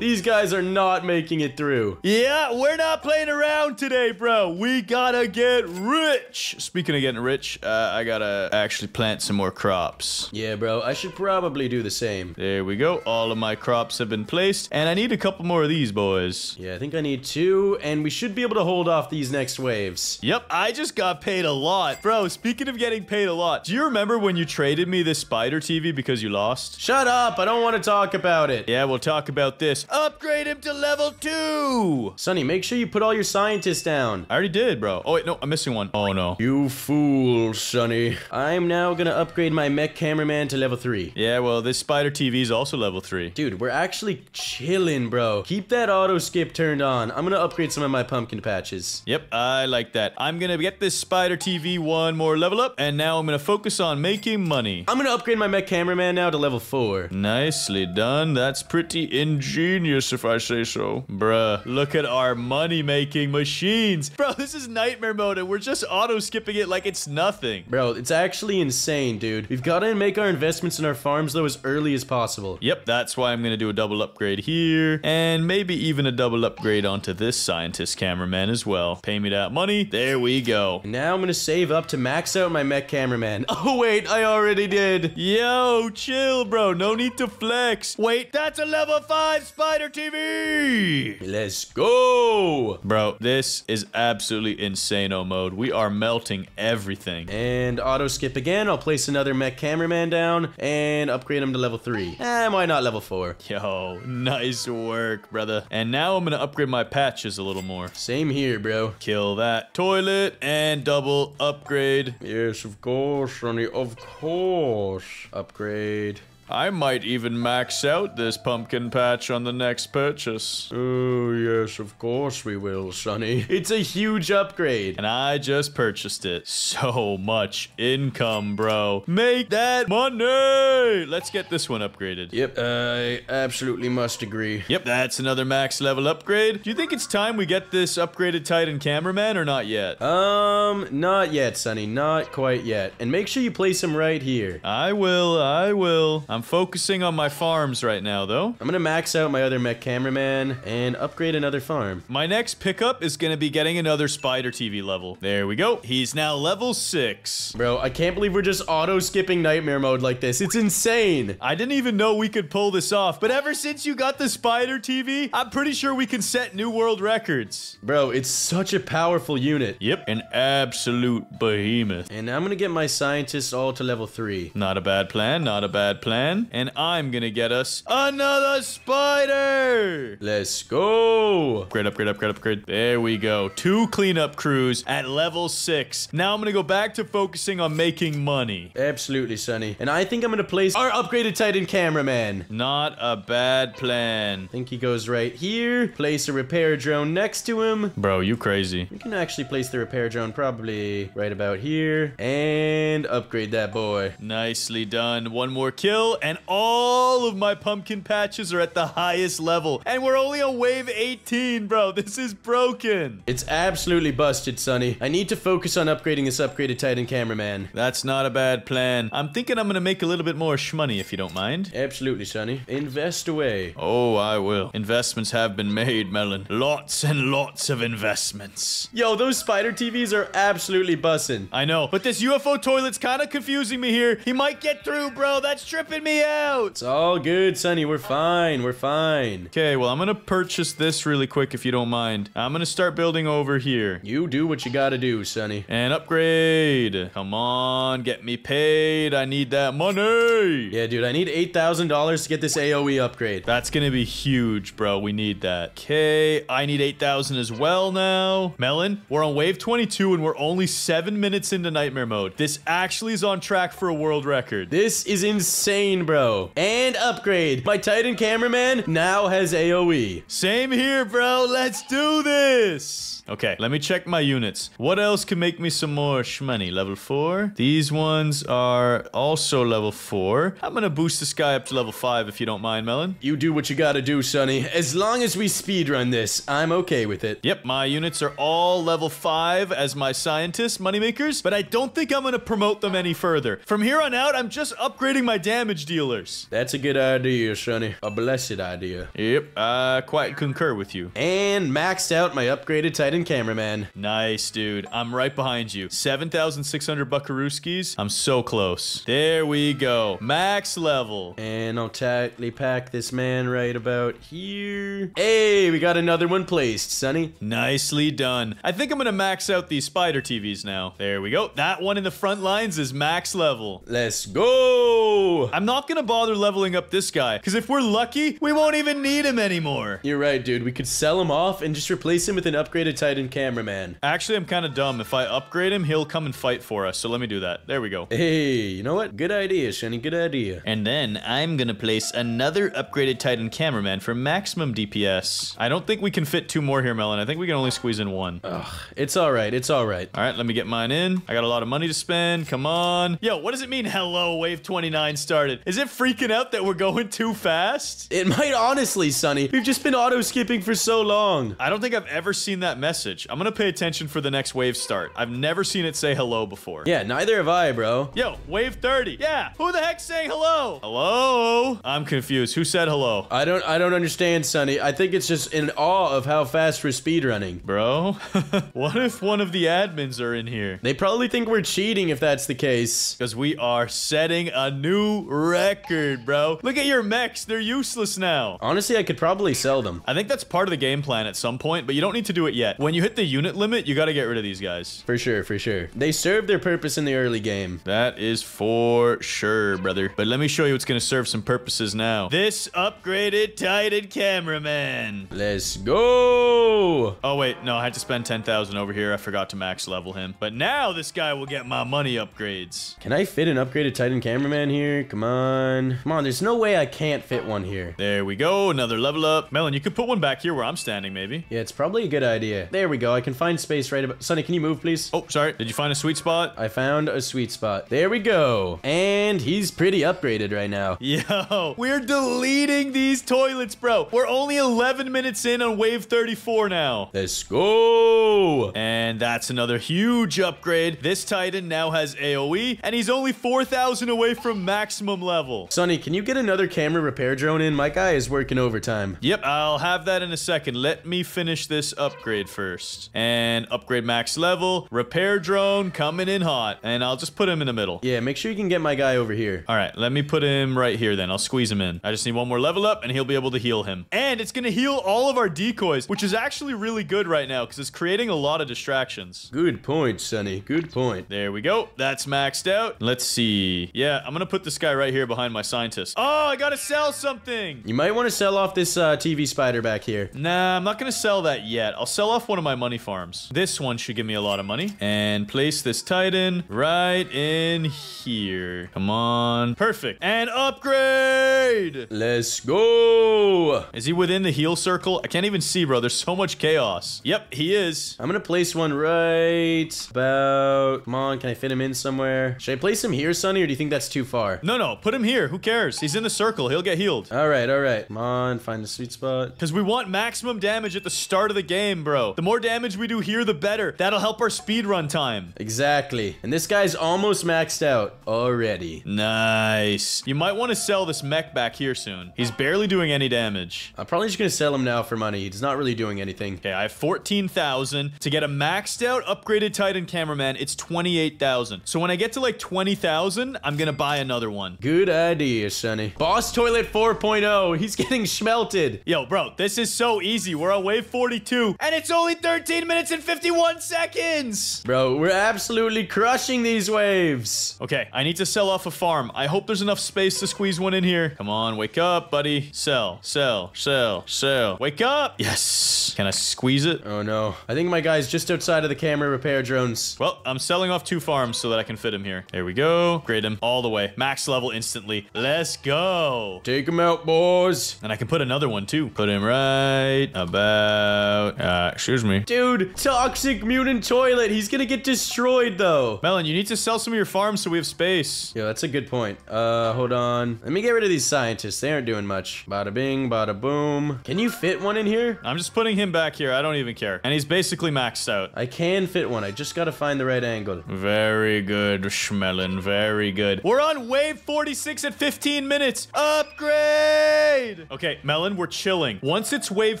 These guys are not making it through. Yeah, we're not playing around today, bro. We gotta get rich. Speaking of getting rich, uh, I gotta actually plant some more crops. Yeah, bro, I should probably do the same. There we go. All of my crops have been placed, and I need a couple more of these boys. Yeah, I think I need two, and we should be able to hold off these next waves. Yep, I just got paid a lot. Bro, speaking of getting paid a lot, do you remember when you traded me this spider TV because you lost? Shut up, I don't want to talk about it. Yeah, we'll talk about this. Upgrade him to level two. Sunny, make sure you put all your scientists down. I already did, bro. Oh, wait, no, I'm missing one. Oh, no. You fool, Sunny. I'm now gonna upgrade my mech cameraman to level 3. Yeah, well, this spider TV is also level three. Dude, we're actually chilling, bro. Keep that auto skip turned on. I'm gonna upgrade some of my pumpkin patches. Yep, I like that. I'm gonna get this spider TV one more level up, and now I'm gonna focus on making money. I'm gonna upgrade my mech cameraman now to level 4. Nicely done. That's pretty ingenious, if I say so. Bruh, look at our money-making machines. Bro, this is nightmare mode, and we're just auto-skipping it like it's nothing. Bro, it's actually insane, dude. We've gotta make our investments in our farms, though, as early as possible. Yep, that's why I'm gonna do a double upgrade here, and maybe even a double upgrade onto this scientist cameraman as well. Pay me that money. There we go. And now I'm gonna save up to max out my mech cameraman. Oh, wait, I already did. Yo, chill, bro. No need to flex. Wait, that's a level 5 spider TV! Let's go. Bro, this is absolutely insano mode. We are melting everything. And auto skip again. I'll place another mech cameraman down and upgrade him to level 3. Eh, why not level 4? Yo, nice work, brother. And now I'm gonna upgrade my patches a little more. Same here, bro. Kill that toilet and double upgrade. Yes, of course, Sunny, of course. Upgrade. I might even max out this pumpkin patch on the next purchase. Oh, yes, of course we will, Sunny. It's a huge upgrade. And I just purchased it. So much income, bro. Make that money! Let's get this one upgraded. Yep, I absolutely must agree. Yep, that's another max level upgrade. Do you think it's time we get this upgraded Titan cameraman or not yet? Um, not yet, Sunny. Not quite yet. And make sure you place him right here. I will, I will. I'm focusing on my farms right now, though. I'm gonna max out my other mech cameraman and upgrade another farm. My next pickup is gonna be getting another spider TV level. There we go. He's now level 6. Bro, I can't believe we're just auto-skipping nightmare mode like this. It's insane. I didn't even know we could pull this off, but ever since you got the spider TV, I'm pretty sure we can set new world records. Bro, it's such a powerful unit. Yep, an absolute behemoth. And I'm gonna get my scientists all to level 3. Not a bad plan, not a bad plan. And I'm gonna get us another spider! Let's go. Upgrade, upgrade, upgrade, upgrade. There we go. Two cleanup crews at level six. Now I'm gonna go back to focusing on making money. Absolutely, Sunny. And I think I'm gonna place our upgraded Titan cameraman. Not a bad plan. I think he goes right here. Place a repair drone next to him. Bro, you crazy. We can actually place the repair drone probably right about here. And upgrade that boy. Nicely done. One more kill, and all of my pumpkin patches are at the highest level. And we're only on wave 18, bro. This is broken. It's absolutely busted, Sunny. I need to focus on upgrading this upgraded Titan cameraman. That's not a bad plan. I'm thinking I'm gonna make a little bit more shmoney if you don't mind. Absolutely, Sunny. Invest away. Oh, I will. Investments have been made, Melon. Lots and lots of investments. Yo, those spider TVs are absolutely bussin'. I know, but this UFO toilet's kind of confusing me here. He might get through, bro. That's tripping me out. It's all good, Sunny. We're fine. We're fine. Okay, well, I'm gonna purchase this really quick if you don't mind. I'm gonna start building over here. You do what you gotta do, Sunny. And upgrade. Come on, get me paid. I need that money. Yeah, dude, I need $8,000 to get this AoE upgrade. That's gonna be huge, bro. We need that. Okay, I need 8,000 as well now. Melon, we're on wave 22 and we're only seven minutes into nightmare mode. This actually is on track for a world record. This is insane, bro. And upgrade. My Titan cameraman now has AoE. Same here, bro. Let's do this. Okay, let me check my units. What else can make me some more shmoney? Level 4? These ones are also level 4. I'm gonna boost this guy up to level 5 if you don't mind, Melon. You do what you gotta do, Sunny. As long as we speedrun this, I'm okay with it. Yep, my units are all level 5 as my scientists, moneymakers, but I don't think I'm gonna promote them any further. From here on out, I'm just upgrading my damage dealers. That's a good idea, Sunny. A blessed idea. Yep, I quite concur with you. And maxed out my upgraded Titan cameraman. Nice, dude. I'm right behind you. 7,600 buckarooskies. I'm so close. There we go. Max level. And I'll tightly pack this man right about here. Hey, we got another one placed, Sunny. Nicely done. I think I'm gonna max out these spider TVs now. There we go. That one in the front lines is max level. Let's go! I'm not gonna bother leveling up this guy, because if we're lucky, we won't even need him anymore. You're right, dude. We could sell him off and just replace him with an upgraded Titan cameraman. Actually, I'm kind of dumb. If I upgrade him, he'll come and fight for us. So let me do that. There we go. Hey, you know what? Good idea, Sunny. Good idea. And then I'm gonna place another upgraded Titan cameraman for maximum DPS. I don't think we can fit two more here, Melon. I think we can only squeeze in one. Ugh, It's all right. It's all right. All right, let me get mine in. I got a lot of money to spend. Come on. Yo, what does it mean hello wave 29 started? Is it freaking out that we're going too fast? It might honestly, Sunny. We've just been auto skipping for so long. I don't think I've ever seen that message. I'm gonna pay attention for the next wave start. I've never seen it say hello before. Yeah, neither have I, bro. Yo, wave 30. Yeah, who the heck's saying hello? Hello? I'm confused. Who said hello? I don't I don't understand, Sunny. I think it's just in awe of how fast we're speedrunning. Bro, what if one of the admins are in here? They probably think we're cheating if that's the case. Because we are setting a new record, bro. Look at your mechs. They're useless now. Honestly, I could probably sell them. I think that's part of the game plan at some point, but you don't need to do it yet. When you hit the unit limit, you gotta get rid of these guys. For sure, for sure. They serve their purpose in the early game. That is for sure, brother. But let me show you what's gonna serve some purposes now. This upgraded Titan cameraman. Let's go! Oh, wait. No, I had to spend 10,000 over here. I forgot to max level him. But now this guy will get my money upgrades. Can I fit an upgraded Titan cameraman here? Come on. Come on, there's no way I can't fit one here. There we go. Another level up. Melon, you could put one back here where I'm standing, maybe. Yeah, it's probably a good idea. There we go. I can find space right about. Sunny, can you move, please? Oh, sorry. Did you find a sweet spot? I found a sweet spot. There we go. And he's pretty upgraded right now. Yo, we're deleting these toilets, bro. We're only 11 minutes in on wave 34 now. Let's go. And that's another huge upgrade. This Titan now has AoE, and he's only 4,000 away from maximum level. Sunny, can you get another camera repair drone in? My guy is working overtime. Yep, I'll have that in a second. Let me finish this upgrade first. And upgrade max level, repair drone coming in hot. And I'll just put him in the middle. Yeah, make sure you can get my guy over here. All right, let me put him right here then. I'll squeeze him in. I just need one more level up and he'll be able to heal him. And it's going to heal all of our decoys, which is actually really good right now because it's creating a lot of distractions. Good point, Sunny. Good point. There we go. That's maxed out. Let's see. Yeah, I'm going to put this guy right here behind my scientist. Oh, I got to sell something. You might want to sell off this uh, TV spider back here. Nah, I'm not going to sell that yet. I'll sell off one of my money farms. This one should give me a lot of money. And place this Titan right in here. Come on. Perfect. And upgrade! Let's go. Is he within the heal circle? I can't even see, bro. There's so much chaos. Yep, he is. I'm gonna place one right about. Come on, can I fit him in somewhere? Should I place him here, Sunny, or do you think that's too far? No, no, put him here. Who cares? He's in the circle. He'll get healed. All right, all right. Come on, find the sweet spot. Because we want maximum damage at the start of the game, bro. The more damage we do here, the better. That'll help our speed run time. Exactly. And this guy's almost maxed out already. Nice. You might want to sell this mech back here soon. He's barely doing any damage. I'm probably just gonna sell him now for money. He's not really doing anything. Okay, I have 14,000. To get a maxed out upgraded Titan cameraman, it's 28,000. So when I get to like 20,000, I'm gonna buy another one. Good idea, Sunny. Boss Toilet 4.0. He's getting schmelted. Yo, bro, this is so easy. We're on wave 42, and it's only 13 minutes and 51 seconds. Bro, we're absolutely crushing these waves. Okay, I need to sell off a farm. I hope there's enough space to squeeze one in here. Come on, wake up, buddy. Sell, sell, sell, sell. Wake up. Yes. Can I squeeze it? Oh no. I think my guy's just outside of the camera repair drones. Well, I'm selling off two farms so that I can fit him here. There we go. Grade him all the way. Max level instantly. Let's go. Take him out, boys. And I can put another one too. Put him right about, uh, excuse me. Dude, toxic mutant toilet. He's gonna get destroyed though. Melon, you need to sell some of your farms so we have space. Yeah, that's a good point. Uh, hold on. Let me get rid of these scientists. They aren't doing much. Bada bing, bada boom. Can you fit one in here? I'm just putting him back here. I don't even care. And he's basically maxed out. I can fit one. I just gotta find the right angle. Very good, Schmelin. Very good. We're on wave 46 at 15 minutes. Upgrade! Okay, Melon, we're chilling. Once it's wave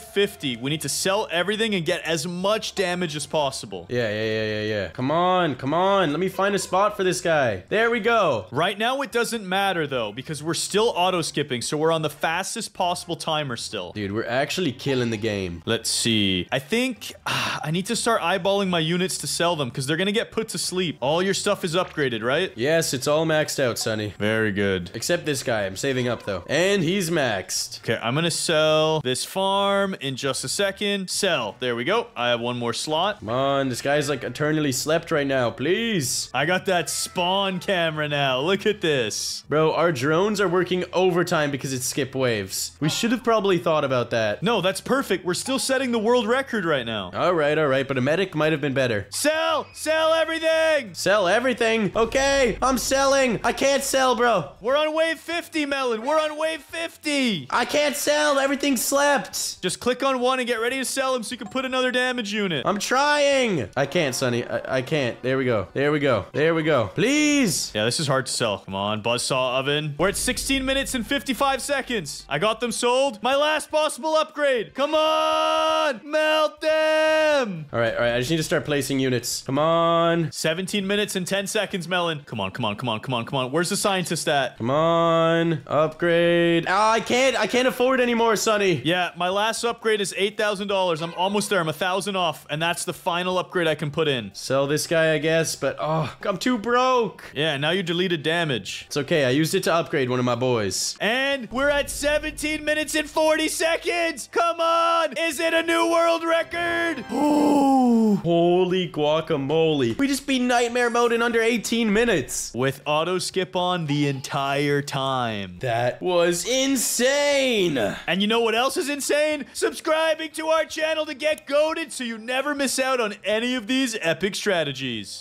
50, we need to sell everything and get as much damage as possible. Yeah, yeah, yeah, yeah, yeah. Come on, come on. Let me find a spot for this guy. There we go. Right now, it doesn't matter, though, because we're still auto-skipping, so we're on the fastest possible timer still. Dude, we're actually killing the game. Let's see. I think ah, I need to start eyeballing my units to sell them, because they're going to get put to sleep. All your stuff is upgraded, right? Yes, it's all maxed out, Sunny. Very good. Except this guy. I'm saving up, though. And he's maxed. Okay, I'm gonna sell this farm in just a second. Sell. There we go. I have one more slot. Come on, this guy's like eternally slept right now. Please. I got that spawn camera now. Look at this. Bro, our drones are working overtime because it's skip waves. We should have probably thought about that. No, that's perfect. We're still setting the world record right now. All right, all right, but a medic might have been better. Sell! Sell everything! Sell everything. Okay, I'm selling. I can't sell, bro. We're on wave 50, Melon. We're on wave 50. I can't sell. Everything slept. Just click on one and get ready to sell him so you can put another damage unit. I'm trying. I can't, Sunny. I, I can't. There we go. There we go. There we go. Please. Yeah, this is hard to sell. Come on, buzzsaw oven. We're at 16 minutes and 55 seconds. I got them sold. My last possible upgrade. Come on! Melt them! All right, all right. I just need to start placing units. Come on. 17 minutes and 10 seconds, Melon. Come on, come on, come on, come on, come on. Where's the scientist at? Come on. Upgrade. Ah, I can't. I can't afford anymore, Sunny. Yeah, my last upgrade is $8,000. I'm almost there. I'm I'm a thousand off, and that's the final upgrade I can put in. Sell this guy, I guess, but oh, I'm too broke. Yeah, now you deleted damage. It's okay, I used it to upgrade one of my boys. And we're at 17 minutes and 40 seconds. Come on, is it a new world record? Oh, holy guacamole. We just beat nightmare mode in under 18 minutes. With auto skip on the entire time. That was insane. And you know what else is insane? Subscribing to our channel to get good so you never miss out on any of these epic strategies.